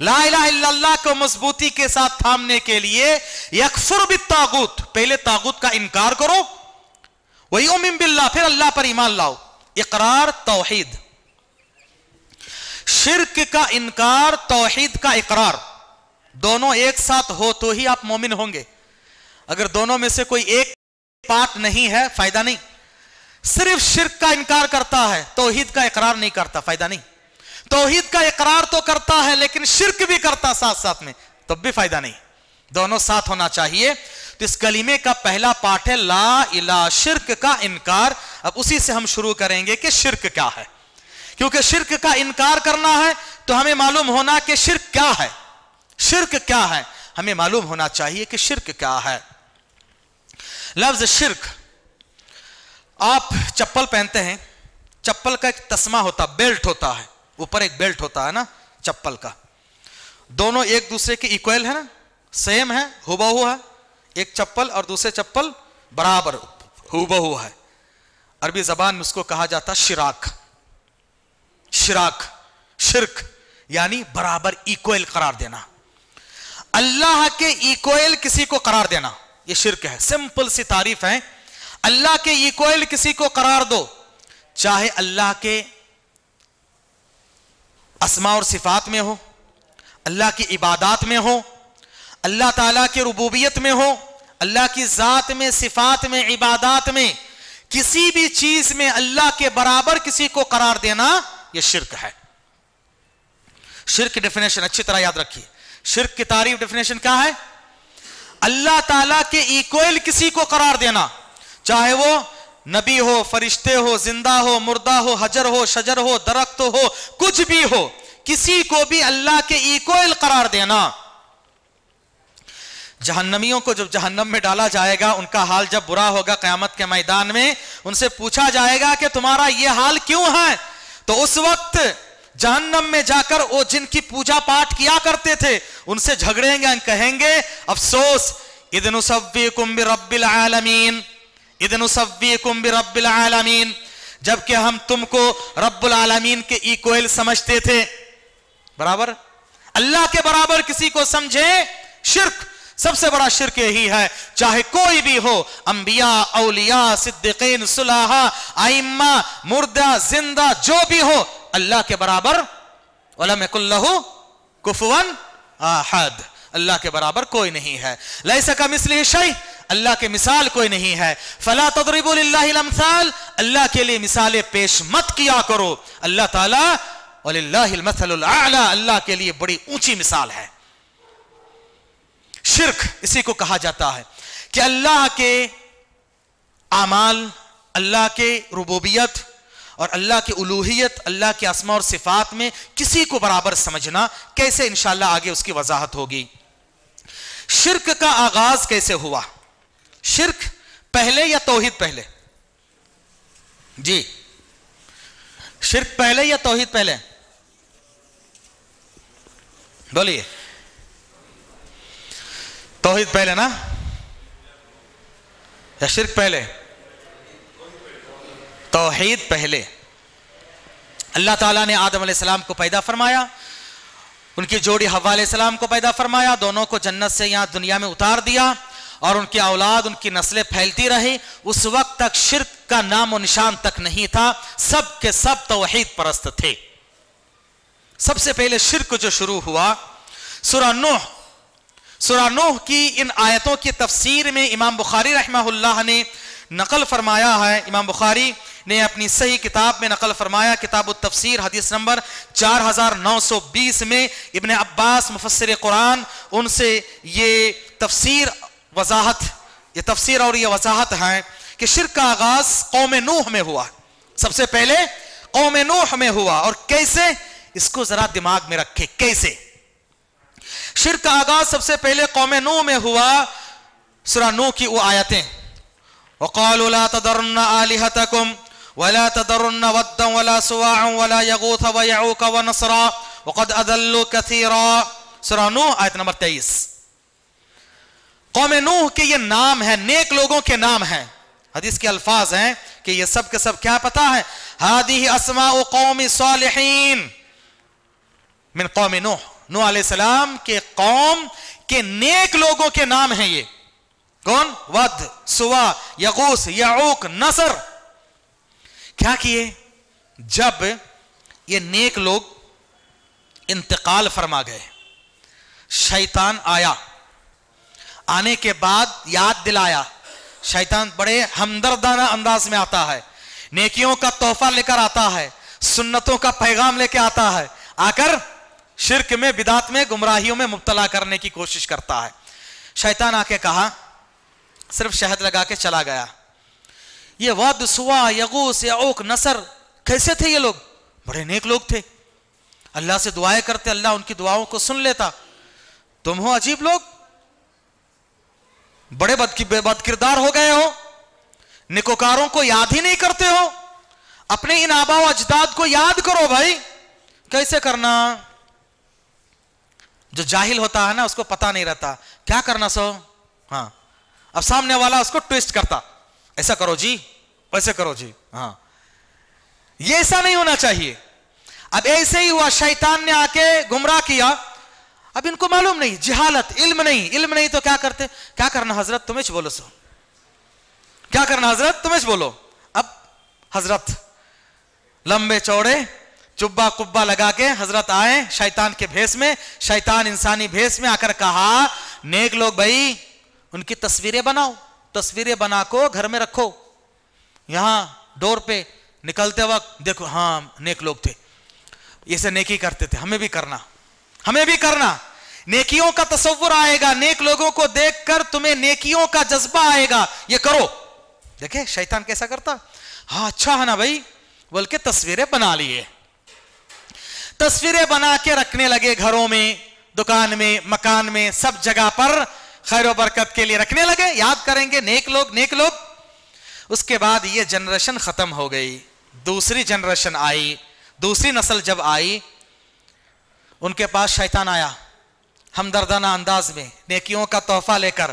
لا الہ الا اللہ کو مضبوطی کے ساتھ تھامنے کے لیے یکفر بالتاغوت پہلے تاغوت کا انکار کرو۔ وہی امم باللہ، پھر اللہ پر ایمان لاؤ۔ اقرار توحید۔ شرک کا انکار توحید کا اقرار۔ دونوں ایک ساتھ ہو تو ہی آپ مومن ہوں گے۔ اگر دونوں میں سے کوئی ایک پارٹ نہیں ہے، فائدہ نہیں۔ صرف شرک کا انکار کرتا ہے، توحید کا اقرار نہیں کرتا، فائدہ نہیں۔ توحید کا اقرار تو کرتا ہے، لیکن شرک بھی کرتا ساتھ ساتھ میں، تب بھی فائدہ نہیں۔ دونوں ساتھ ہونا چاہیے۔ تو اس کلیمے کا پہلا پاٹ ہے لا الہ شرک کا انکار۔ اب اسی سے ہم شروع کریں گے کہ شرک کیا ہے۔ کیونکہ شرک کا انکار کرنا ہے تو ہمیں معلوم ہونا کہ شرک کیا ہے۔ شرک کیا ہے؟ ہمیں معلوم ہونا چاہیے کہ شرک کیا ہے۔ لفظ شرک، آپ چپل پہنتے ہیں، چپل کا ایک تسمہ ہوتا، بیلٹ ہوتا ہے۔ اوپر ایک بیلٹ ہوتا ہے نا، چپل کا۔ دونوں ایک دوسرے کے ایکویل ہے نا سیم ہے ہوبا ہوا ہے۔ ایک چپل اور دوسرے چپل برابر ہو بہو ہے۔ عربی زبان میں اس کو کہا جاتا شراک۔ شراک، شرک یعنی برابر ایکوئل قرار دینا۔ اللہ کے ایکوئل کسی کو قرار دینا۔ یہ شرک ہے۔ سمپل سی تعریف ہے۔ اللہ کے ایکوئل کسی کو قرار دو۔ چاہے اللہ کے اسما اور صفات میں ہو، اللہ کی عبادات میں ہو، اللہ تعالیٰ کے ربوبیت میں ہو اللہ کی ذات میں، صفات میں، عبادات میں کسی بھی چیز میں اللہ کے برابر کسی کو قرار دینا یہ شرک ہے۔ شرک کی ڈیفینیشن اچھی طرح یاد رکھیے۔ شرک کی تعریف ڈیفینیشن کیا ہے؟ اللہ تعالیٰ کے ایکوئل کسی کو قرار دینا۔ چاہے وہ نبی ہو، فرشتے ہو، زندہ ہو، مردہ ہو، حجر ہو، شجر ہو، درخت ہو، کچھ بھی ہو، کسی کو بھی اللہ کے ایکوئل قرار دینا۔ جہنمیوں کو جب جہنم میں ڈالا جائے گا، ان کا حال جب برا ہوگا قیامت کے میدان میں، ان سے پوچھا جائے گا کہ تمہارا یہ حال کیوں ہے؟ تو اس وقت جہنم میں جا کر وہ جن کی پوجا پاٹ کیا کرتے تھے، ان سے جھگڑیں گے کہیں گے، افسوس ادن سبیکم برب العالمین ادن سبیکم برب العالمین، جبکہ ہم تم کو رب العالمین کے ایکوئل سمجھتے تھے۔ برابر؟ اللہ کے برابر کسی کو سمجھے شرک؟ سب سے بڑا شرک یہی ہے، چاہے کوئی بھی ہو، انبیاء، اولیاء صدقین صلاحہ آئمہ مردہ، زندہ، جو بھی ہو، اللہ کے برابر، ولم اللہ کفون احد اللہ کے برابر کوئی نہیں ہے۔ لیسا کا مثلی شیء، اللہ کے مثال کوئی نہیں ہے۔ فلا تضربوا للہ الامثال، اللہ کے لیے مثالیں پیش مت کیا کرو۔ اللہ تعالی، وللہ المثل الاعلى اللہ کے لیے بڑی اونچی مثال ہے۔ شرک اسی کو کہا جاتا ہے کہ اللہ کے آمال اللہ کے ربوبیت اور اللہ کی الوحیت، اللہ کے اسماء اور صفات میں کسی کو برابر سمجھنا کیسے انشاءاللہ آگے اس کی وضاحت ہوگی؟ شرک کا آغاز کیسے ہوا؟ شرک پہلے یا توحید پہلے؟ جی۔ شرک پہلے یا توحید پہلے؟ بولیے۔ توحید پہلے نا؟ یا شرک پہلے؟ توحید پہلے۔ اللہ تعالیٰ نے آدم علیہ السلام کو پیدا فرمایا، ان کی جوڑی حوا علیہ السلام کو پیدا فرمایا، دونوں کو جنت سے یہاں دنیا میں اتار دیا اور ان کی اولاد، ان کی نسلیں پھیلتی رہی۔ اس وقت تک شرک کا نام و نشان تک نہیں تھا، سب کے سب توحید پرست تھے۔ سب سے پہلے شرک جو شروع ہوا، سورہ نوح سورہ نوح کی ان آیتوں کی تفسیر میں امام بخاری رحمہ اللہ نے نقل فرمایا ہے۔ امام بخاری نے اپنی صحیح کتاب میں نقل فرمایا، کتاب التفسیر، حدیث نمبر چار ہزار نو سو بیس میں ابن عباس مفسر قرآن ان سے یہ تفسیر وضاحت، یہ تفسیر اور یہ وضاحت ہے کہ شرک کا آغاز قوم نوح میں ہوا۔ سب سے پہلے قوم نوح میں ہوا اور کیسے؟ اس کو ذرا دماغ میں رکھے کیسے؟ شرک کا آغاز سب سے پہلے قوم نوح میں ہوا، سورہ نوح کی وہ آیتیں۔ وقالوا لا تذرن آلهتكم ولا تذرن ودا ولا سواعا ولا يغوث ويعوق ونصرا وقد أذلوا كثيرا سورہ نوح آیت نمبر تیئیس۔ قوم نوح کے یہ نام ہے نیک لوگوں کے نام ہیں۔ حدیث کے الفاظ ہیں کہ یہ سب کے سب کیا پتا ہے۔ ہادی اسماء قوم صالحین من قوم نوح۔ نوح علیہ السلام کے قوم کے نیک لوگوں کے نام ہیں یہ۔ کون؟ ود، سوا یغوس یعوق، نصر۔ کیا کیے؟ جب یہ نیک لوگ انتقال فرما گئے، شیطان آیا۔ آنے کے بعد یاد دلایا، شیطان بڑے ہمدردانہ انداز میں آتا ہے۔ نیکیوں کا تحفہ لے کر آتا ہے، سنتوں کا پیغام لے کے آتا ہے۔ آ کر شرک میں بدات میں، گمراہیوں میں مبتلا کرنے کی کوشش کرتا ہے۔ شیطان آ کے کہا، صرف شہد لگا کے چلا گیا۔ یہ ود سوا یغوس یعوق نصر، کیسے تھے یہ لوگ؟ بڑے نیک لوگ تھے۔ اللہ سے دعائیں کرتے، اللہ ان کی دعاؤں کو سن لیتا۔ تم ہو عجیب لوگ؟ بڑے بد بد کردار ہو گئے ہو۔ نکوکاروں کو یاد ہی نہیں کرتے ہو۔ اپنے ان آبا و اجداد کو یاد کرو بھائی۔ کیسے کرنا؟ جو جاہل ہوتا ہے نا، اس کو پتا نہیں رہتا۔ کیا کرنا سو؟ ہاں۔ اب سامنے والا اس کو ٹویسٹ کرتا۔ ایسا کرو جی ویسے کرو جی۔ ہاں۔ یہ ایسا نہیں ہونا چاہیے۔ اب ایسے ہی ہوا، شیطان نے آ کے گمراہ کیا۔ اب ان کو معلوم نہیں، جہالت، علم نہیں۔ علم نہیں تو کیا کرتے؟ کیا کرنا حضرت؟ تمہیں بولو سو۔ کیا کرنا حضرت؟ تمہیں بولو۔ اب حضرت، لمبے چوڑے چبا کبا لگا کے حضرت آئے شیطان کے بھیس میں، شیطان انسانی بھیس میں آ کر کہا، نیک لوگ بھائی، ان کی تصویریں بناؤ، تصویریں بنا کو گھر میں رکھو۔ یہاں ڈور پہ نکلتے وقت دیکھو ہاں نیک لوگ تھے۔ اسے نیکی کرتے تھے، ہمیں بھی کرنا، ہمیں بھی کرنا۔ نیکیوں کا تصور آئے گا، نیک لوگوں کو دیکھ کر تمہیں نیکیوں کا جذبہ آئے گا، یہ کرو۔ دیکھے شیطان کیسا کرتا؟ ہاں اچھا ہے نا بھائی بول کے تصویریں بنا لیے۔ تصویریں بنا کے رکھنے لگے گھروں میں، دکان میں، مکان میں، سب جگہ پر خیر و برکت کے لیے رکھنے لگے۔ یاد کریں گے، نیک لوگ نیک لوگ۔ اس کے بعد یہ جنریشن ختم ہو گئی۔ دوسری جنریشن آئی، دوسری نسل جب آئی، ان کے پاس شیطان آیا۔ ہمدردانہ انداز میں، نیکیوں کا تحفہ لے کر،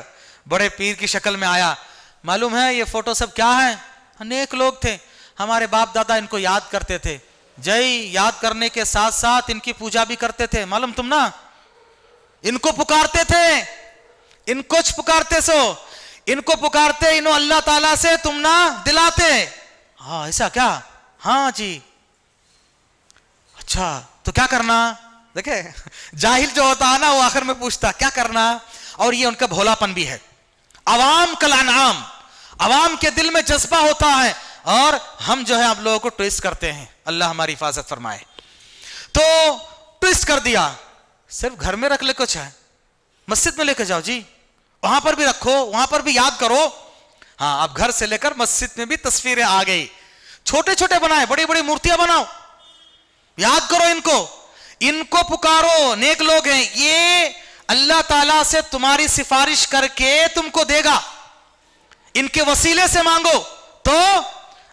بڑے پیر کی شکل میں آیا۔ معلوم ہے یہ فوٹو سب کیا ہے نیک لوگ تھے۔ ہمارے باپ دادا ان کو یاد کرتے تھے۔ جی یاد کرنے کے ساتھ ساتھ ان کی پوجا بھی کرتے تھے، معلوم تم نا؟ ان کو پکارتے تھے، ان کو پکارتے سو، ان کو پکارتے انہوں اللہ تعالیٰ سے تم نہ دلاتے۔ ہاں ایسا کیا؟ ہاں جی۔ اچھا تو کیا کرنا؟ دیکھے جاہل جو ہوتا ہے نا، وہ آخر میں پوچھتا کیا کرنا؟ اور یہ ان کا بھولا پن بھی ہے۔ عوام کل انعام، عوام کے دل میں جذبہ ہوتا ہے۔ اور ہم جو ہے آپ لوگوں کو ٹویسٹ کرتے ہیں۔ اللہ ہماری حفاظت فرمائے۔ تو ٹویسٹ کر دیا۔ صرف گھر میں رکھ لے کچھ ہے۔ مسجد میں لے کے جاؤ جی۔ وہاں پر بھی رکھو، وہاں پر بھی یاد کرو۔ ہاں اب گھر سے لے کر مسجد میں بھی تصویریں آ گئی۔ چھوٹے چھوٹے بنائے، بڑی بڑی مورتیاں بناؤ۔ یاد کرو ان کو۔ ان کو پکارو۔ نیک لوگ ہیں۔ یہ اللہ تعالی سے تمہاری سفارش کر کے تم کو دے گا۔ ان کے وسیلے سے مانگو۔ تو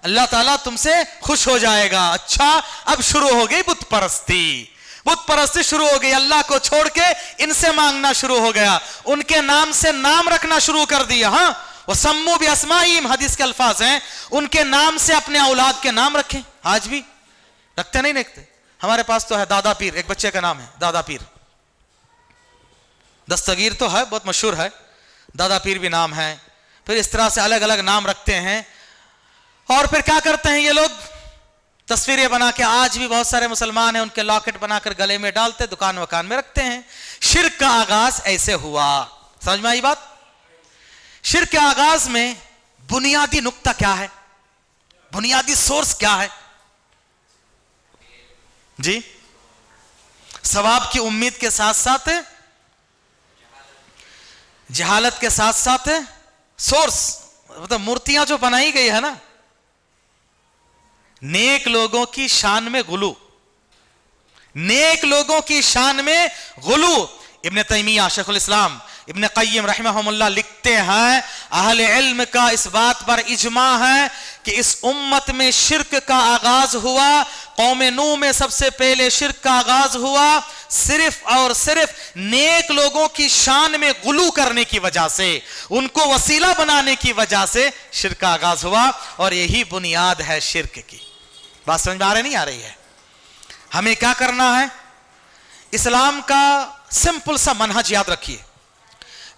اللہ تعالیٰ تم سے خوش ہو جائے گا۔ اچھا اب شروع ہو گئی بت پرستی۔ بت پرستی شروع ہو گئی۔ اللہ کو چھوڑ کے ان سے مانگنا شروع ہو گیا۔ ان کے نام سے نام رکھنا شروع کر دیا ہاں؟ وہ سمو بھی اسماعیم حدیث کے الفاظ ہیں۔ ان کے نام سے اپنے اولاد کے نام رکھیں۔ آج بھی رکھتے نہیں رکھتے۔ ہمارے پاس تو ہے دادا پیر، ایک بچے کا نام ہے، دادا پیر۔ دستگیر تو ہے، بہت مشہور ہے۔ دادا پیر بھی نام ہے۔ پھر اس طرح سے الگ الگ نام رکھتے ہیں۔ اور پھر کیا کرتے ہیں یہ لوگ؟ تصویریں بنا کے آج بھی بہت سارے مسلمان ہیں، ان کے لاکٹ بنا کر گلے میں ڈالتے، دکان وکان میں رکھتے ہیں۔ شرک کا آغاز ایسے ہوا۔ سمجھ میں آئی بات؟ شرک کے آغاز میں بنیادی نکتہ کیا ہے؟ بنیادی سورس کیا ہے؟ جی؟ سواب کی امید کے ساتھ ساتھ جہالت کے ساتھ ساتھ سورس۔ مطلب مورتیاں جو بنائی گئی ہے نا نیک لوگوں کی شان میں غلو۔ نیک لوگوں کی شان میں غلو۔ ابن تیمیہ، شیخ الاسلام، ابن قیم رحمہ اللہ لکھتے ہیں، اہل علم کا اس بات پر اجماع ہے کہ اس امت میں شرک کا آغاز ہوا۔ قوم نو میں سب سے پہلے شرک کا آغاز ہوا۔ صرف اور صرف نیک لوگوں کی شان میں غلو کرنے کی وجہ سے، ان کو وسیلہ بنانے کی وجہ سے شرک کا آغاز ہوا۔ اور یہی بنیاد ہے شرک کی۔ بات سمجھ میں آ رہی نہیں آ رہی ہے۔ ہمیں کیا کرنا ہے؟ اسلام کا سمپل سا منہج یاد رکھیے۔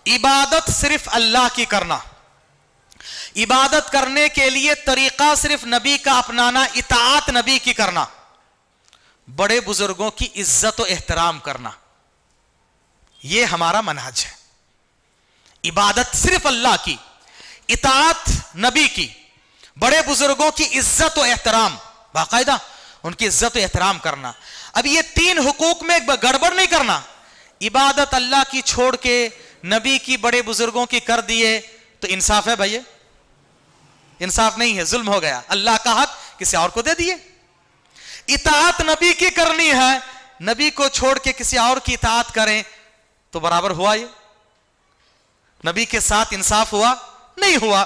عبادت صرف اللہ کی کرنا۔ عبادت کرنے کے لیے طریقہ صرف نبی کا اپنانا، اطاعت نبی کی کرنا۔ بڑے بزرگوں کی عزت و احترام کرنا۔ یہ ہمارا منحج ہے۔ عبادت صرف اللہ کی، اطاعت نبی کی۔ بڑے بزرگوں کی عزت و احترام۔ باقاعدہ ان کی عزت و احترام کرنا۔ اب یہ تین حقوق میں گڑبڑ نہیں کرنا۔ عبادت اللہ کی چھوڑ کے نبی کی بڑے بزرگوں کی کر دیے تو انصاف ہے بھائی انصاف نہیں ہے، ظلم ہو گیا۔ اللہ کا حق کسی اور کو دے دیے۔ اطاعت نبی کی کرنی ہے، نبی کو چھوڑ کے کسی اور کی اطاعت کریں تو برابر ہوا یہ۔ نبی کے ساتھ انصاف ہوا، نہیں ہوا۔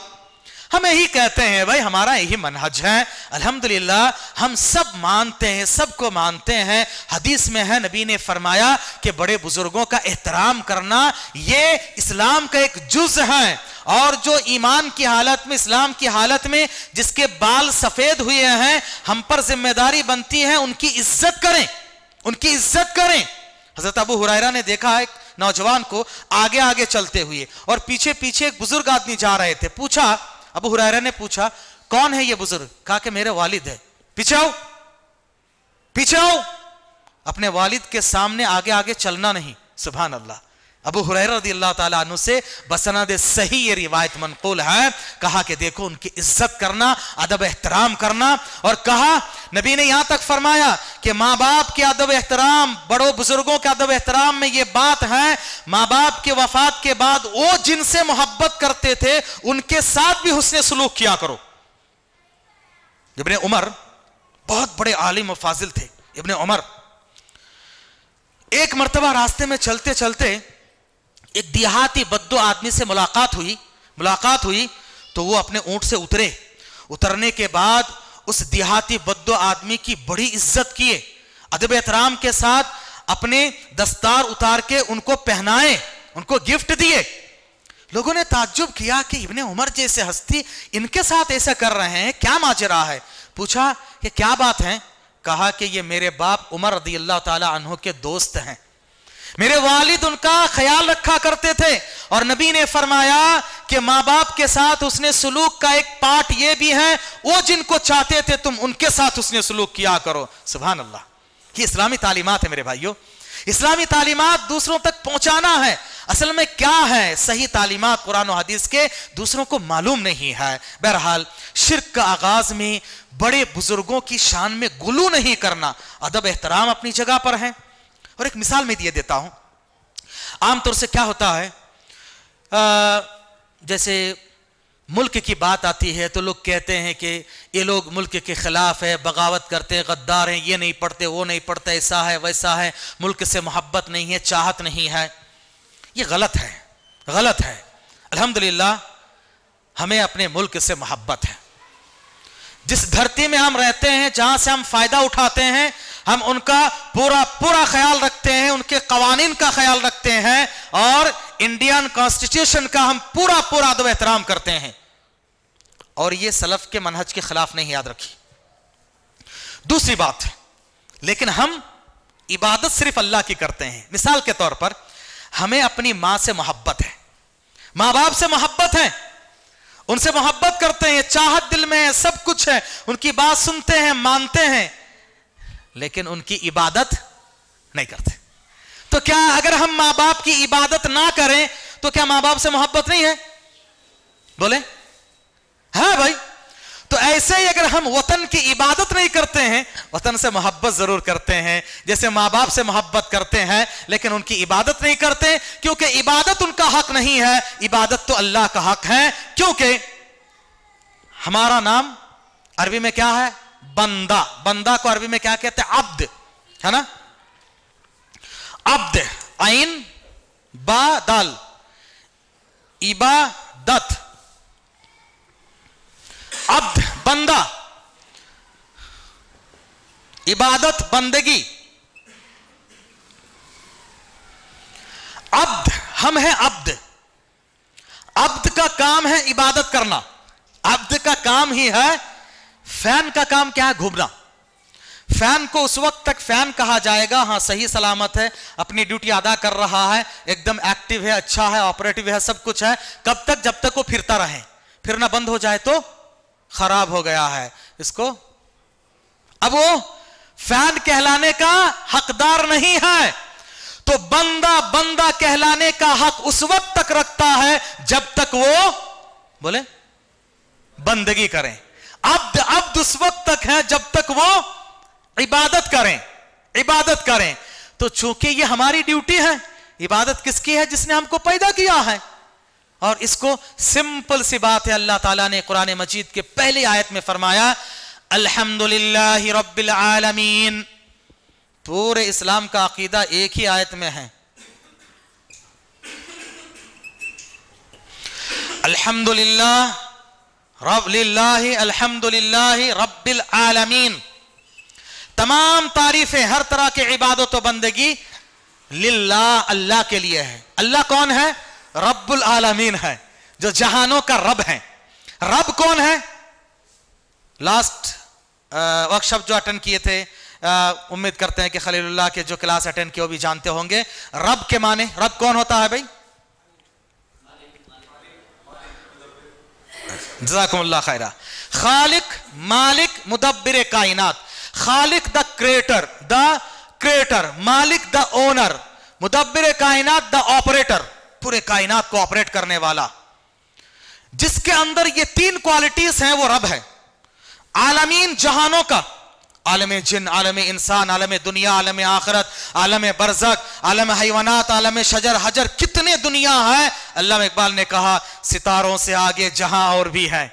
ہم یہی کہتے ہیں، بھائی ہمارا یہی منحج ہے۔ الحمدللہ، ہم سب مانتے ہیں، سب کو مانتے ہیں۔ حدیث میں ہے، نبی نے فرمایا کہ بڑے بزرگوں کا احترام کرنا، یہ اسلام کا ایک جز ہے۔ اور جو ایمان کی حالت میں، اسلام کی حالت میں جس کے بال سفید ہوئے ہیں، ہم پر ذمہ داری بنتی ہے، ان کی عزت کریں۔ ان کی عزت کریں۔ حضرت ابو حریرہ نے دیکھا ہے نوجوان کو آگے آگے چلتے ہوئے اور پیچھے پیچھے ایک بزرگ آدمی جا رہے تھے، پوچھا ابو حریرہ نے پوچھا، کون ہے یہ بزرگ؟ کہا کہ میرے والد ہے پیچھے آؤ پیچھے اپنے والد کے سامنے آگے آگے چلنا نہیں۔ سبحان اللہ۔ ابو حریر رضی اللہ تعالیٰ عنہ سے بسند صحیح یہ روایت منقول ہے، کہا کہ دیکھو ان کی عزت کرنا، ادب احترام کرنا، اور کہا، نبی نے یہاں تک فرمایا کہ ماں باپ کے ادب احترام، بڑوں بزرگوں کے عدب احترام میں یہ بات ہے، ماں باپ کے وفات کے بعد وہ جن سے محبت کرتے تھے، ان کے ساتھ بھی حسن سلوک کیا کرو۔ ابن عمر بہت بڑے عالم و فاضل تھے، ابن عمر۔ ایک مرتبہ راستے میں چلتے چلتے ایک دیہاتی بدو آدمی سے ملاقات ہوئی ملاقات ہوئی تو وہ اپنے اونٹ سے اترے۔ اترنے کے بعد اس دیہاتی بددو آدمی کی بڑی عزت کیے۔ ادب احترام کے ساتھ اپنے دستار اتار کے ان کو پہنائے، ان کو گفٹ دیے۔ لوگوں نے تعجب کیا کہ ابن عمر جیسے ہستی ان کے ساتھ ایسا کر رہے ہیں، کیا ماجرہ ہے؟ پوچھا کہ کیا بات ہے؟ کہا کہ یہ میرے باپ عمر رضی اللہ تعالی عنہ کے دوست ہیں۔ میرے والد ان کا خیال رکھا کرتے تھے اور نبی نے فرمایا کہ ماں باپ کے ساتھ اس نے سلوک کا ایک پارٹ یہ بھی ہے، وہ جن کو چاہتے تھے تم ان کے ساتھ اس نے سلوک کیا کرو۔ سبحان اللہ۔ یہ اسلامی تعلیمات ہیں میرے بھائیو اسلامی تعلیمات دوسروں تک پہنچانا ہے۔ اصل میں کیا ہے صحیح تعلیمات قرآن و حدیث کے، دوسروں کو معلوم نہیں ہے۔ بہرحال، شرک کا آغاز میں بڑے بزرگوں کی شان میں گلو نہیں کرنا۔ ادب، احترام اپنی جگہ پر ہے۔ اور ایک مثال میں دیے دیتا ہوں۔ عام طور سے کیا ہوتا ہے؟ جیسے ملک کی بات آتی ہے تو لوگ کہتے ہیں کہ یہ لوگ ملک کے خلاف ہے، بغاوت کرتے ہیں، غدار ہیں، یہ نہیں پڑھتے، وہ نہیں پڑھتے ایسا ہے، ویسا ہے، ملک سے محبت نہیں ہے، چاہت نہیں ہے۔ یہ غلط ہے غلط ہے۔ الحمدللہ، ہمیں اپنے ملک سے محبت ہے۔ جس دھرتی میں ہم رہتے ہیں، جہاں سے ہم فائدہ اٹھاتے ہیں ہم ان کا پورا پورا خیال رکھتے ہیں، ان کے قوانین کا خیال رکھتے ہیں اور انڈین کانسٹیٹیوشن کا ہم پورا پورا ادب احترام کرتے ہیں۔ اور یہ سلف کے منہج کے خلاف نہیں یاد رکھی۔ دوسری بات لیکن ہم عبادت صرف اللہ کی کرتے ہیں۔ مثال کے طور پر، ہمیں اپنی ماں سے محبت ہے۔ ماں باپ سے محبت ہے۔ ان سے محبت کرتے ہیں، چاہت دل میں ہے، سب کچھ ہے۔ ان کی بات سنتے ہیں، مانتے ہیں۔ لیکن ان کی عبادت نہیں کرتے۔ تو کیا اگر ہم ماں باپ کی عبادت نہ کریں، تو کیا ماں باپ سے محبت نہیں ہے؟ بولے ہاں بھائی۔ تو ایسے ہی اگر ہم وطن کی عبادت نہیں کرتے ہیں، وطن سے محبت ضرور کرتے ہیں، جیسے ماں باپ سے محبت کرتے ہیں، لیکن ان کی عبادت نہیں کرتے، کیونکہ عبادت ان کا حق نہیں ہے۔ عبادت تو اللہ کا حق ہے، کیونکہ ہمارا نام عربی میں کیا ہے؟ بندہ بندہ کو عربی میں کیا کہتے ہیں؟ عبد، ہے نا؟ عبد، عین، با، دال، عبادت۔ عبد، بندہ۔ عبادت، بندگی۔ عبد، ہم ہیں عبد۔ عبد کا کام ہے عبادت کرنا۔ عبد کا کام ہی ہے فین کا کام کیا ہے؟ گھومنا۔ فین کو اس وقت تک فین کہا جائے گا۔ ہاں صحیح سلامت ہے، اپنی ڈیوٹی ادا کر رہا ہے ایک دم ایکٹیو ہے اچھا ہے آپریٹو ہے، سب کچھ ہے۔ کب تک؟ جب تک وہ پھرتا رہے۔ پھرنا بند ہو جائے تو خراب ہو گیا ہے۔ اس کو اب وہ فین کہلانے کا حقدار نہیں ہے۔ تو بندہ بندہ کہلانے کا حق اس وقت تک رکھتا ہے جب تک وہ بولے، بندگی کریں۔ عبد عبد اس وقت تک ہے جب تک وہ عبادت کریں عبادت کریں۔ تو چونکہ یہ ہماری ڈیوٹی ہے، عبادت کس کی ہے؟ جس نے ہم کو پیدا کیا ہے۔ اور اس کو سمپل سی بات ہے، اللہ تعالیٰ نے قرآن مجید کے پہلی آیت میں فرمایا الحمد رب العالمین۔ پورے اسلام کا عقیدہ ایک ہی آیت میں ہے۔ الحمد للہ رب للہ، الحمد للہ، رب العالمین۔ تمام تعریفیں ہر طرح کے عبادت و بندگی للہ، اللہ کے لیے ہے۔ اللہ کون ہے؟ رب العالمین ہے، جو جہانوں کا رب ہے رب کون ہے؟ لاسٹ ورکشاپ جو اٹینڈ کیے تھے امید کرتے ہیں کہ خلیل اللہ کے جو کلاس اٹینڈ کیے وہ بھی جانتے ہوں گے۔ رب کے معنی، رب کون ہوتا ہے بھائی؟ جزاکم اللہ خیرہ۔ خالق، مالک، مدبر کائنات۔ خالق دا کریٹر دا کریٹر مالک دا اونر مدبر کائنات دا آپریٹر پورے کائنات کو آپریٹ کرنے والا۔ جس کے اندر یہ تین کوالٹیز ہیں وہ رب ہے عالمین جہانوں کا۔ عالم جن، عالم انسان، عالم دنیا، عالم آخرت، عالم برزق عالم حیوانات، عالم شجر، حجر، کتنے دنیا ہے اللہ اقبال نے کہا، ستاروں سے آگے جہاں اور بھی ہے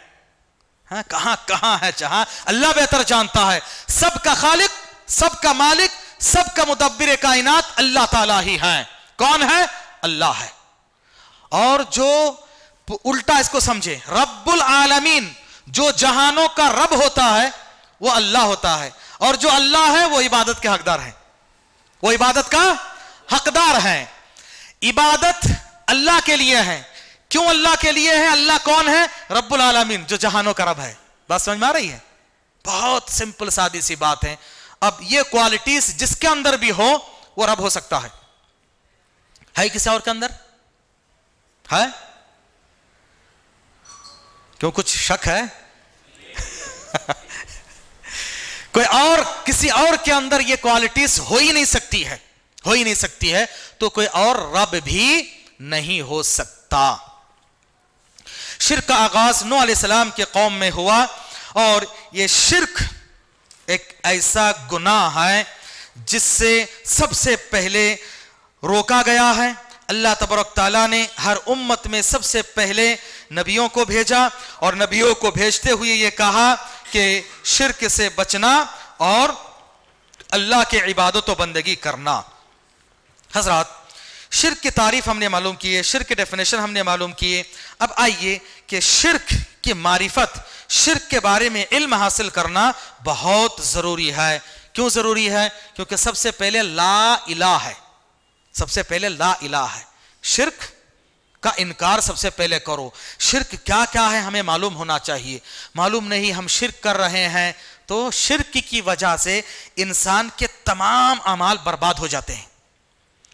ہاں کہاں کہاں ہے جہاں؟ اللہ بہتر جانتا ہے۔ سب کا خالق، سب کا مالک، سب کا مدبر کائنات اللہ تعالیٰ ہی ہے کون ہے؟ اللہ ہے۔ اور جو الٹا اس کو سمجھے، رب العالمین، جو جہانوں کا رب ہوتا ہے، وہ اللہ ہوتا ہے۔ اور جو اللہ ہے وہ عبادت کے حقدار ہیں۔ وہ عبادت کا حقدار ہے عبادت اللہ کے لیے ہے کیوں اللہ کے لیے ہے اللہ کون ہے؟ رب العالمین، جو جہانوں کا رب ہے۔ بات سمجھ میں آ رہی ہے؟ بہت سمپل سادی سی بات ہے۔ اب یہ کوالٹیز جس کے اندر بھی ہو وہ رب ہو سکتا ہے۔ ہے کسی اور کے اندر؟ ہے؟ کیوں کچھ شک ہے؟ کوئی اور کسی اور کے اندر یہ کوالٹیز ہو ہی نہیں سکتی ہے، ہو ہی نہیں سکتی ہے، تو کوئی اور رب بھی نہیں ہو سکتا۔ شرک کا آغاز نو علیہ السلام کے قوم میں ہوا اور یہ شرک ایک ایسا گناہ ہے جس سے سب سے پہلے روکا گیا ہے۔ اللہ تبرک تعالیٰ نے ہر امت میں سب سے پہلے نبیوں کو بھیجا اور نبیوں کو بھیجتے ہوئے یہ کہا کہ شرک سے بچنا اور اللہ کے عبادت و بندگی کرنا۔ حضرات، شرک کی تعریف ہم نے معلوم کیے شرک کی ڈیفینیشن ہم نے معلوم کیے اب آئیے کہ شرک کی معرفت، شرک کے بارے میں علم حاصل کرنا بہت ضروری ہے۔ کیوں ضروری ہے؟ کیونکہ سب سے پہلے لا الہ ہے۔ سب سے پہلے لا الہ ہے۔ شرک کا انکار سب سے پہلے کرو۔ شرک کیا کیا ہے ہمیں معلوم ہونا چاہیے۔ معلوم نہیں ہم شرک کر رہے ہیں تو شرک کی وجہ سے انسان کے تمام اعمال برباد ہو جاتے ہیں۔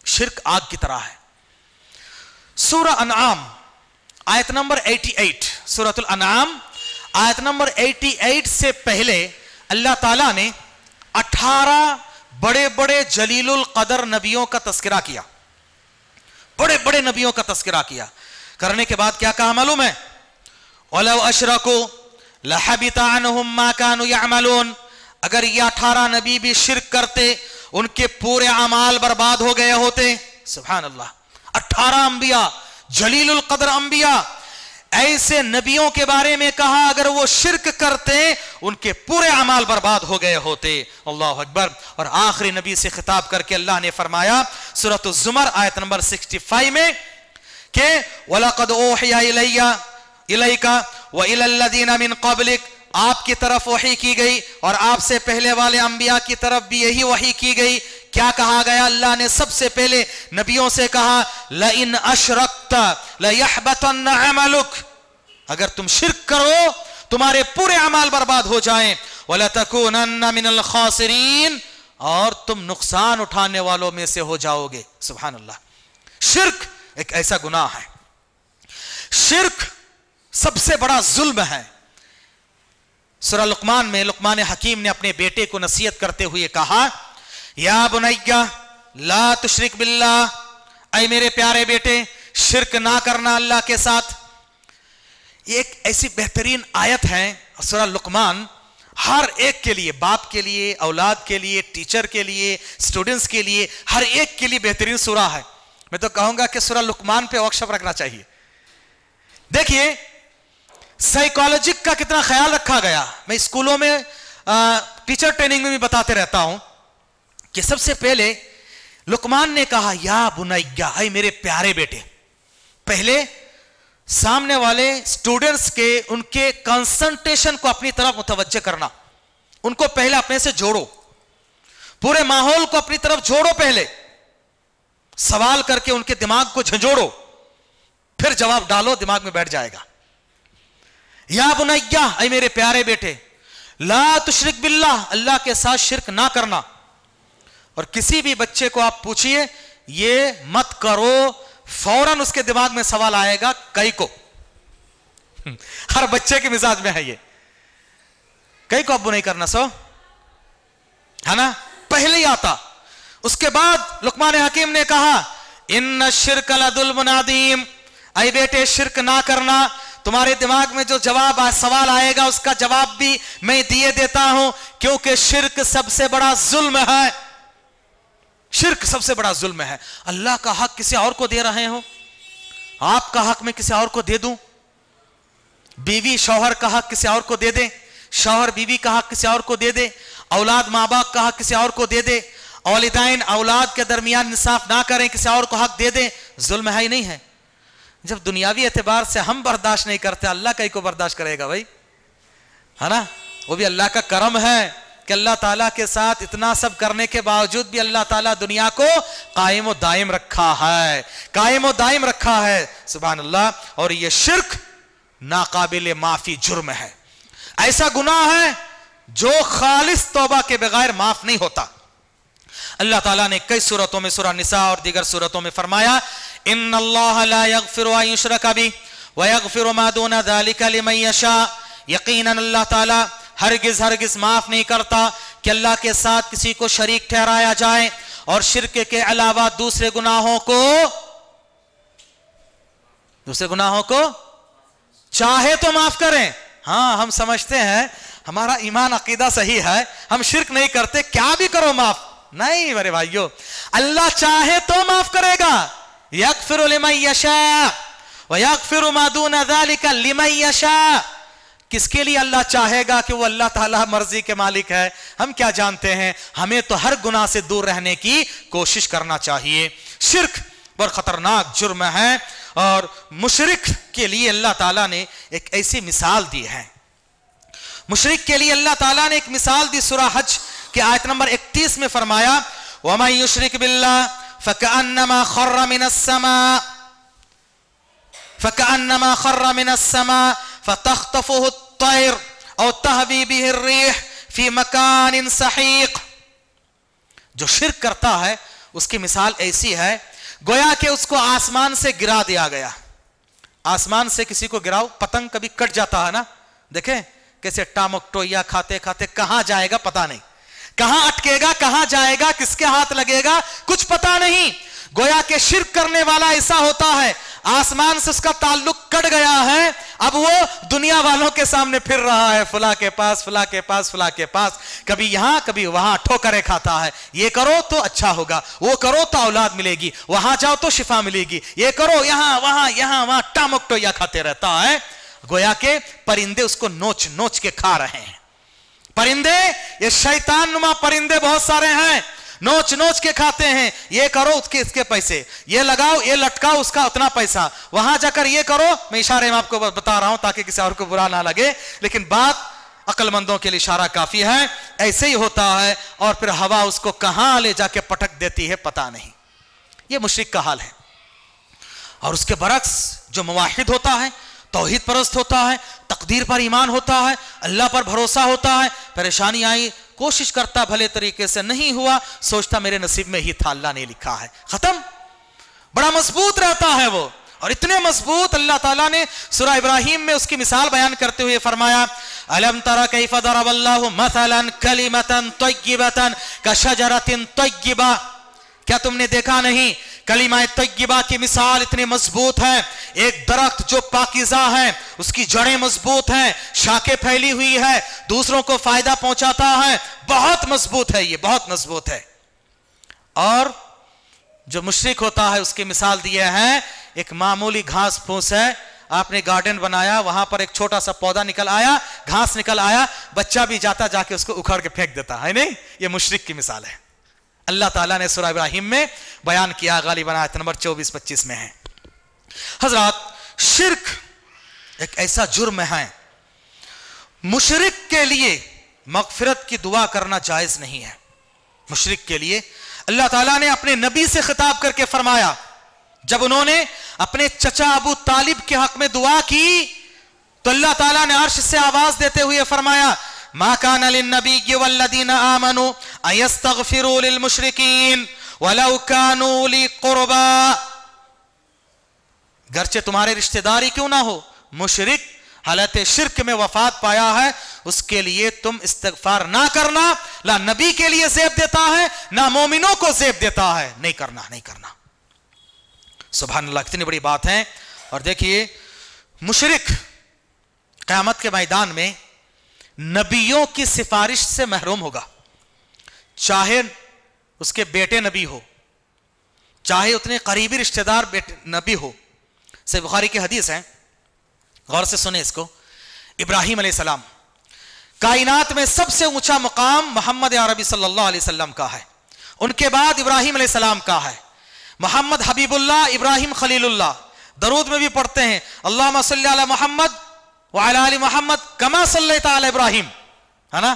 شرک آگ کی طرح ہے۔ سورہ انعام، آیت نمبر ایٹی ایٹ۔ سورت الانعام، آیت نمبر ایٹی ایٹ سے پہلے اللہ تعالیٰ نے اٹھارہ بڑے بڑے جلیل القدر نبیوں کا تذکرہ کیا۔ بڑے بڑے نبیوں کا تذکرہ کیا۔ کرنے کے بعد کیا کہا معلوم ہے؟ وَلَوْ أَشْرَكُوا لَحَبِتَ عَنْهُمْ مَا كَانُوا يَعْمَلُونَ۔ اگر یہ اٹھارہ نبی بھی شرک کرتے، ان کے پورے عمال برباد ہو گئے ہوتے۔ سبحان اللہ۔ اٹھارہ انبیاء، جلیل القدر انبیاء۔ ایسے نبیوں کے بارے میں کہا، اگر وہ شرک کرتے، ان کے پورے عمال برباد ہو گئے ہوتے۔ اللہ اکبر۔ اور آخری نبی سے خطاب کر کے اللہ نے فرمایا سورت الزمر آیت نمبر 65 میں کہ، وَلَقَدْ أُوحِيَ إِلَيَّ، إِلَيْكَ وَإِلَى الَّذِينَ مِن قَبْلِكَ آپ کی طرف وحی کی گئی اور آپ سے پہلے والے انبیاء کی طرف بھی یہی وحی کی گئی۔ کیا کہا گیا؟ اللہ نے سب سے پہلے نبیوں سے کہا لَإِنْ أَشْرَقْتَ لَيَحْبَتَنَّ عَمَلُكَ اگر تم شرک کرو، تمہارے پورے عمال برباد ہو جائیں۔ وَلَتَكُونَنَّ مِنَ الْخَاسِرِينَ اور تم نقصان اٹھانے والوں میں سے ہو جاؤ گے۔ سبحان اللہ شرک ایک ایسا گناہ ہے۔ شرک سب سے بڑا ظلم ہے۔ سورہ لقمان میں لقمان حکیم نے اپنے بیٹے کو نصیحت کرتے ہوئے کہا، یا بنیا، لا تشرک باللہ۔ اے میرے پیارے بیٹے، شرک نہ کرنا اللہ کے ساتھ۔ یہ ایک ایسی بہترین آیت ہے سورہ لقمان، ہر ایک کے لیے، باپ کے لیے، اولاد کے لیے، ٹیچر کے لیے، سٹوڈنٹس کے لیے، ہر ایک کے لیے بہترین سورہ ہے۔ میں تو کہوں گا کہ سورہ لقمان پہ ورکشاپ رکھنا چاہیے۔ دیکھیے سائیکالوجک کا کتنا خیال رکھا گیا؟ میں اسکولوں میں ٹیچر ٹریننگ میں بھی بتاتے رہتا ہوں کہ سب سے پہلے لقمان نے کہا، یا بنیا اے میرے پیارے بیٹے۔ پہلے سامنے والے سٹوڈنٹس کے، ان کے کنسنٹریشن کو اپنی طرف متوجہ کرنا۔ ان کو پہلے اپنے سے جوڑو۔ پورے ماحول کو اپنی طرف جوڑو پہلے۔ سوال کر کے ان کے دماغ کو جھنجوڑو پھر جواب ڈالو، دماغ میں بیٹھ جائے گا۔ یا بنیا، اے میرے پیارے بیٹے، لا تشرک باللہ، اللہ کے ساتھ شرک نہ کرنا۔ اور کسی بھی بچے کو آپ پوچھئے، یہ مت کرو، فوراً اس کے دماغ میں سوال آئے گا، کئی کو؟ ہر بچے کے مزاج میں ہے یہ۔ کئی کو ابو نہیں کرنا سو؟ ہے نا؟ پہلے ہی آتا۔ اس کے بعد لقمان حکیم نے کہا، ان شرک لظلم اے بیٹے، شرک نہ کرنا۔ تمہارے دماغ میں جو جواب سوال آئے گا، اس کا جواب بھی میں دیے دیتا ہوں، کیونکہ شرک سب سے بڑا ظلم ہے۔ شرک سب سے بڑا ظلم ہے۔ اللہ کا حق کسی اور کو دے رہے ہو آپ کا حق میں کسی اور کو دے دوں؟ بیوی شوہر کا حق کسی اور کو دے دے؟ شوہر بیوی کا حق کسی اور کو دے دے؟ اولاد ماں باپ کا حق کسی اور کو دے دے؟ والدین اولاد کے درمیان انصاف نہ کریں، کسی اور کو حق دے دیں ظلم ہے ہی نہیں ہے۔ جب دنیاوی اعتبار سے ہم برداشت نہیں کرتے، اللہ کا ہی کو برداشت کرے گا بھائی۔ ہے نا؟ وہ بھی اللہ کا کرم ہے کہ اللہ تعالیٰ کے ساتھ اتنا سب کرنے کے باوجود بھی اللہ تعالیٰ دنیا کو قائم و دائم رکھا ہے۔ قائم و دائم رکھا ہے۔ سبحان اللہ۔ اور یہ شرک ناقابل معافی جرم ہے۔ ایسا گناہ ہے جو خالص توبہ کے بغیر معاف نہیں ہوتا۔ اللہ تعالیٰ نے کئی صورتوں میں سورہ نساء اور دیگر صورتوں میں فرمایا ان اللہ لا یغفر ان یشرک بھی ویغفر ما دون ذالک لمن یشاء یقینا اللہ تعالیٰ ہرگز ہرگز معاف نہیں کرتا کہ اللہ کے ساتھ کسی کو شریک ٹھہرایا جائے اور شرک کے علاوہ دوسرے گناہوں کو دوسرے گناہوں کو چاہے تو معاف کریں. ہاں ہم سمجھتے ہیں، ہمارا ایمان عقیدہ صحیح ہے، ہم شرک نہیں کرتے، کیا بھی کرو معاف؟ نہیں میرے بھائیو، اللہ چاہے تو معاف کرے گا۔ یکفر لمن یشاء ویغفر ما دون ذالک لمن یشا کس کے لیے اللہ چاہے گا کہ وہ اللہ تعالیٰ مرضی کے مالک ہے؟ ہم کیا جانتے ہیں؟ ہمیں تو ہر گناہ سے دور رہنے کی کوشش کرنا چاہیے۔ شرک بڑا خطرناک جرم ہے اور مشرق کے لیے اللہ تعالیٰ نے ایک ایسی مثال دی ہے۔ مشرق کے لیے اللہ تعالیٰ نے ایک مثال دی سورہ حج کہ آیت نمبر اکتیس میں فرمایا، وَمَنْ يُشْرِكْ بِاللَّهِ فكأنما خر من السماء فكأنما خر من السماء فتخطفه الطير او تهوي به الريح في مكان سحيق. جو شرک کرتا ہے، اس کی مثال ایسی ہے، گویا کہ اس کو آسمان سے گرا دیا گیا۔ آسمان سے کسی کو گراؤ، پتنگ کبھی کٹ جاتا ہے نا؟ دیکھیں، کیسے ٹامک ٹویا کھاتے کھاتے کہاں جائے گا پتا نہیں۔ کہاں اٹکے گا، کہاں جائے گا، کس کے ہاتھ لگے گا، کچھ پتا نہیں۔ گویا کہ شرک کرنے والا ایسا ہوتا ہے، آسمان سے اس کا تعلق کٹ گیا ہے، اب وہ دنیا والوں کے سامنے پھر رہا ہے فلا کے پاس فلا کے پاس فلا کے پاس۔ کبھی یہاں، کبھی وہاں ٹھوکرے کھاتا ہے۔ یہ کرو تو اچھا ہوگا، وہ کرو تو اولاد ملے گی۔ وہاں جاؤ تو شفا ملے گی۔ یہ کرو، یہاں، وہاں یہاں، وہاں ٹامک ٹویا کھاتے رہتا ہے۔ گویا کہ پرندے اس کو نوچ نوچ کے کھا رہے ہیں۔ پرندے، یہ شیطان نما پرندے بہت سارے ہیں۔ نوچ نوچ کے کھاتے ہیں۔ یہ کرو اس کے پیسے۔ یہ لگاؤ، یہ لٹکاؤ، اس کا اتنا پیسہ۔ وہاں جا کر یہ کرو۔ میں اشارے میں آپ کو بتا رہا ہوں تاکہ کسی اور کو برا نہ لگے۔ لیکن بات عقل مندوں کے لیے اشارہ کافی ہے۔ ایسے ہی ہوتا ہے۔ اور پھر ہوا اس کو کہاں لے جا کے پٹک دیتی ہے پتا نہیں۔ یہ مشرق کا حال ہے۔ اور اس کے برعکس جو مواحد ہوتا ہے توحید پرست ہوتا ہے، تقدیر پر ایمان ہوتا ہے، اللہ پر بھروسہ ہوتا ہے، پریشانی آئی، کوشش کرتا بھلے طریقے سے نہیں ہوا، سوچتا میرے نصیب میں ہی تھا، اللہ نے لکھا ہے۔ ختم؟ بڑا مضبوط رہتا ہے وہ۔ اور اتنے مضبوط اللہ تعالیٰ نے سورہ ابراہیم میں اس کی مثال بیان کرتے ہوئے فرمایا، الم ترى كيف ضرب الله مثلا كلمه طيبه كشجره طيبه کیا تم نے دیکھا نہیں؟ کلمہ طیبہ کی مثال اتنے مضبوط ہے۔ ایک درخت جو پاکیزہ ہے، اس کی جڑیں مضبوط ہیں، شاخیں پھیلی ہوئی ہے دوسروں کو فائدہ پہنچاتا ہے۔ بہت مضبوط ہے یہ، بہت مضبوط ہے۔ اور جو مشرق ہوتا ہے، اس کی مثال دیے ہیں ایک معمولی گھاس پھوس ہے۔ آپ نے گارڈن بنایا، وہاں پر ایک چھوٹا سا پودا نکل آیا، گھاس نکل آیا، بچہ بھی جاتا جا کے اس کو اکھڑ کے پھینک دیتا، ہے نہیں؟ یہ مشرق کی مثال ہے۔ اللہ تعالیٰ نے سورہ ابراہیم میں بیان کیا، غالباً آیت نمبر چوبیس، پچیس میں ہے۔ حضرات، شرک ایک ایسا جرم ہے۔ مشرق کے لیے مغفرت کی دعا کرنا جائز نہیں ہے۔ مشرق کے لیے اللہ تعالیٰ نے اپنے نبی سے خطاب کر کے فرمایا، جب انہوں نے اپنے چچا ابو طالب کے حق میں دعا کی، تو اللہ تعالیٰ نے عرش سے آواز دیتے ہوئے فرمایا ما كان للنبي والذين آمنوا أن يستغفروا للمشركين ولو كانوا لقربا گرچہ تمہارے رشتہ داری کیوں نہ ہو؟ مشرک حالت شرک میں وفات پایا ہے، اس کے لیے تم استغفار نہ کرنا، لا نبی کے لیے زیب دیتا ہے، نہ مومنوں کو زیب دیتا ہے۔ نہیں کرنا نہیں کرنا۔ سبحان اللہ، کتنی بڑی بات ہے۔ اور دیکھیے، مشرک قیامت کے میدان میں نبیوں کی سفارش سے محروم ہوگا۔ چاہے اس کے بیٹے نبی ہو، چاہے اتنے قریبی رشتہ دار نبی ہو۔ سی بخاری کی حدیث ہیں۔ غور سے سنیں اس کو۔ ابراہیم علیہ السلام، کائنات میں سب سے اونچا مقام محمد عربی صلی اللہ علیہ وسلم کا ہے۔ ان کے بعد ابراہیم علیہ السلام کا ہے۔ محمد حبیب اللہ، ابراہیم خلیل اللہ۔ درود میں بھی پڑھتے ہیں۔ اللہ صلی علی محمد وَعَلَىٰ عَلِ محمد کما صلی تعالی ابراہیم ہے نا؟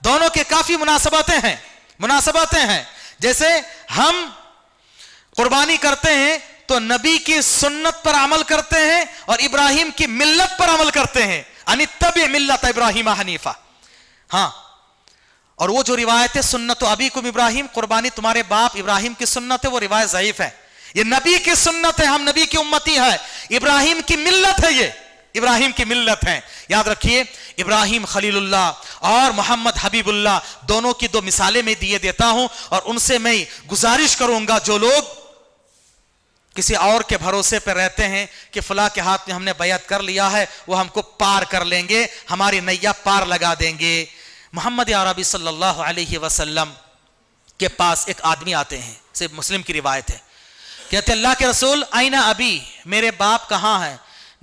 دونوں کے کافی مناسبتیں ہیں مناسبتیں ہیں۔ جیسے ہم قربانی کرتے ہیں تو نبی کی سنت پر عمل کرتے ہیں اور ابراہیم کی ملت پر عمل کرتے ہیں۔ یعنی اَنِتَّبِعْ مِلَّتَ ملت ابراہیم ہاں۔ اور وہ جو روایت ہے، سنت و ابی کم ابراہیم، قربانی تمہارے باپ ابراہیم کی سنت ہے، وہ روایت ضعیف ہے۔ یہ نبی کی سنت ہے، ہم نبی کی امتی ہے ابراہیم کی ملت ہے یہ۔ ابراہیم کی ملت ہیں۔ یاد رکھیے، ابراہیم خلیل اللہ اور محمد حبیب اللہ دونوں کی دو مثالیں میں دیئے دیتا ہوں اور ان سے میں گزارش کروں گا جو لوگ کسی اور کے بھروسے پر رہتے ہیں کہ فلا کے ہاتھ میں ہم نے بیعت کر لیا ہے، وہ ہم کو پار کر لیں گے، ہماری نیا پار لگا دیں گے۔ محمد عربی صلی اللہ علیہ وسلم کے پاس ایک آدمی آتے ہیں، صرف مسلم کی روایت ہے۔ کہتے اللہ کے رسول آئینہ ابھی میرے باپ کہاں ہیں؟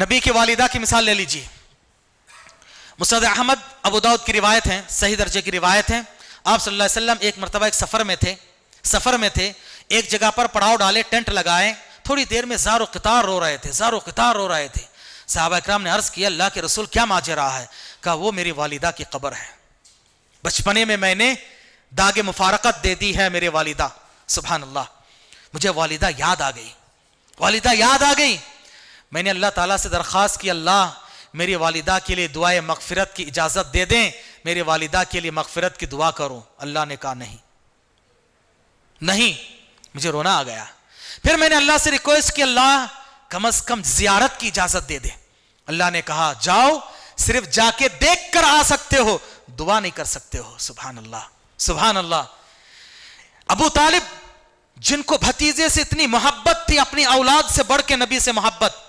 نبی کی والدہ کی مثال لے لیجیے مسد احمد، ابو کی روایت ہے صحیح درجے کی روایت ہے آپ صلی اللہ علیہ وسلم ایک مرتبہ ایک سفر میں تھے، سفر میں تھے، ایک جگہ پر پڑاؤ ڈالے ٹینٹ لگائے۔ تھوڑی دیر میں زار و قطار رو رہے تھے، زار و قطار رو رہے تھے۔ صحابہ اکرام نے عرض کیا، اللہ کے رسول کیا ماجے رہا ہے؟ کہا، وہ میری والدہ کی قبر ہے۔ بچپنے میں میں نے داغ مفارقت دے دی ہے میرے والدہ۔ سبحان اللہ، مجھے والدہ یاد آ گئی۔ والدہ یاد آ گئی۔ میں نے اللہ تعالیٰ سے درخواست کی، اللہ میری والدہ کے لیے دعائے مغفرت کی اجازت دے دیں میری والدہ کے لیے مغفرت کی دعا کروں۔ اللہ نے کہا نہیں۔ نہیں، مجھے رونا آ گیا۔ پھر میں نے اللہ سے ریکویسٹ کی، اللہ کم از کم زیارت کی اجازت دے دے۔ اللہ نے کہا، جاؤ، صرف جا کے دیکھ کر آ سکتے ہو۔ دعا نہیں کر سکتے ہو۔ سبحان اللہ سبحان اللہ ابو طالب، جن کو بھتیجے سے اتنی محبت تھی، اپنی اولاد سے بڑھ کے نبی سے محبت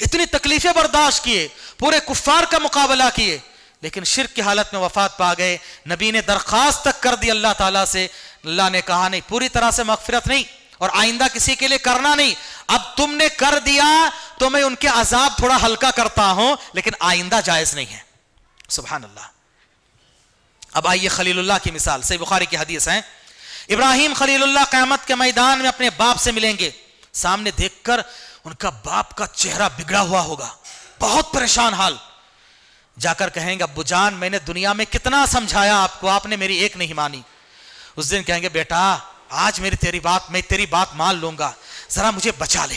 اتنی تکلیفیں برداشت کیے، پورے کفار کا مقابلہ کیے، لیکن شرک کی حالت میں وفات پا گئے۔ نبی نے درخواست تک کر دی اللہ تعالیٰ سے۔ اللہ نے کہا، نہیں، پوری طرح سے مغفرت نہیں اور آئندہ کسی کے لیے کرنا نہیں۔ اب تم نے کر دیا تو میں ان کے عذاب تھوڑا ہلکا کرتا ہوں، لیکن آئندہ جائز نہیں ہے۔ سبحان اللہ۔ اب آئیے خلیل اللہ کی مثال۔ صحیح بخاری کی حدیث ہے ابراہیم خلیل اللہ قیامت کے میدان میں اپنے باپ سے ملیں گے۔ سامنے دیکھ کر ان کا باپ کا چہرہ بگڑا ہوا ہوگا۔ بہت پریشان حال۔ جا کر کہیں گے، ابو جان، میں نے دنیا میں کتنا سمجھایا، آپ کو، آپ نے میری ایک نہیں مانی۔ اس دن کہیں گے، بیٹا، آج میری تیری بات، میں تیری بات مان لوں گا۔ ذرا مجھے بچا لے۔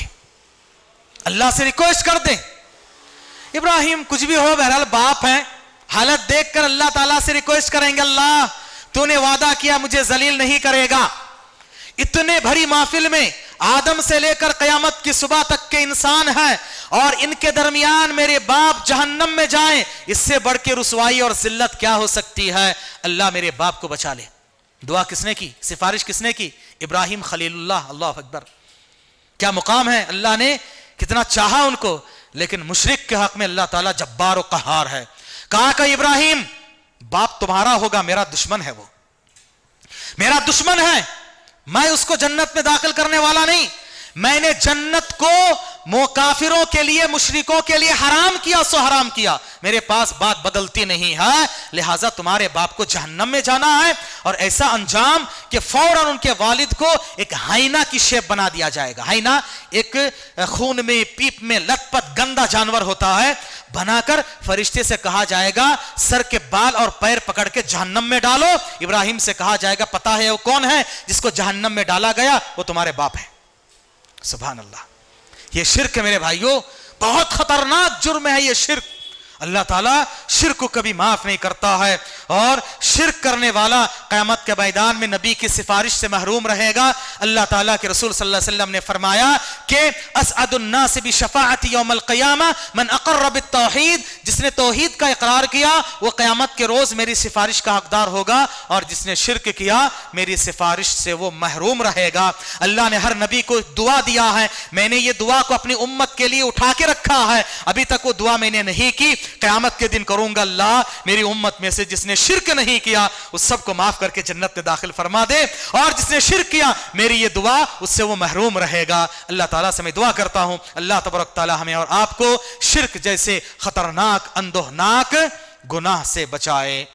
اللہ سے ریکویسٹ کر دیں۔ ابراہیم کچھ بھی ہو، بہرحال باپ ہیں۔ حالت دیکھ کر اللہ تعالیٰ سے ریکویسٹ کریں گے، اللہ، تو نے وعدہ کیا، مجھے ذلیل نہیں کرے گا۔ اتنے بھری محفل میں آدم سے لے کر قیامت کی صبح تک کے انسان ہیں اور ان کے درمیان میرے باپ جہنم میں جائیں، اس سے بڑھ کے رسوائی اور ذلت کیا ہو سکتی ہے؟ اللہ میرے باپ کو بچا لے۔ دعا کس نے کی؟ سفارش کس نے کی؟ ابراہیم خلیل اللہ اللہ اکبر۔ کیا مقام ہے؟ اللہ نے کتنا چاہا ان کو، لیکن مشرق کے حق میں اللہ تعالیٰ جبار و قہار ہے۔ کہا کہ ابراہیم، باپ تمہارا ہوگا، میرا دشمن ہے وہ۔ میرا دشمن ہے۔ میں اس کو جنت میں داخل کرنے والا نہیں۔ میں نے جنت کو کافروں کے لیے، مشرکوں کے لیے حرام کیا، سو حرام کیا۔ میرے پاس بات بدلتی نہیں ہے۔ لہٰذا تمہارے باپ کو جہنم میں جانا ہے اور ایسا انجام کہ فوراً ان کے والد کو ایک ہائنا کی شیپ بنا دیا جائے گا۔ ہائنا ایک خون میں، پیپ میں لت پت گندا جانور ہوتا ہے۔ بنا کر فرشتے سے کہا جائے گا، سر کے بال اور پیر پکڑ کے جہنم میں ڈالو۔ ابراہیم سے کہا جائے گا پتا ہے وہ کون ہے؟ جس کو جہنم میں ڈالا گیا، وہ تمہارے باپ ہے سبحان اللہ۔ یہ شرک میرے بھائیوں بہت خطرناک جرم ہے یہ شرک۔ اللہ تعالیٰ شرک کو کبھی معاف نہیں کرتا ہے اور شرک کرنے والا قیامت کے میدان میں نبی کی سفارش سے محروم رہے گا۔ اللہ تعالیٰ کے رسول صلی اللہ علیہ وسلم نے فرمایا کہ اسعد الناس بشفاعت یوم القیامہ من اقرب التوحید جس نے توحید کا اقرار کیا، وہ قیامت کے روز میری سفارش کا حقدار ہوگا اور جس نے شرک کیا، میری سفارش سے وہ محروم رہے گا۔ اللہ نے ہر نبی کو دعا دیا ہے۔ میں نے یہ دعا کو اپنی امت کے لیے اٹھا کے رکھا ہے۔ ابھی تک وہ دعا میں نے نہیں کی قیامت کے دن کروں گا اللہ میری امت میں سے جس نے شرک نہیں کیا، اس سب کو معاف کر کے جنت میں داخل فرما دے۔ اور جس نے شرک کیا، میری یہ دعا، اس سے وہ محروم رہے گا۔ اللہ تعالیٰ سے میں دعا کرتا ہوں۔ اللہ تبرک تعالیٰ ہمیں اور آپ کو شرک جیسے خطرناک، اندوہناک گناہ سے بچائے۔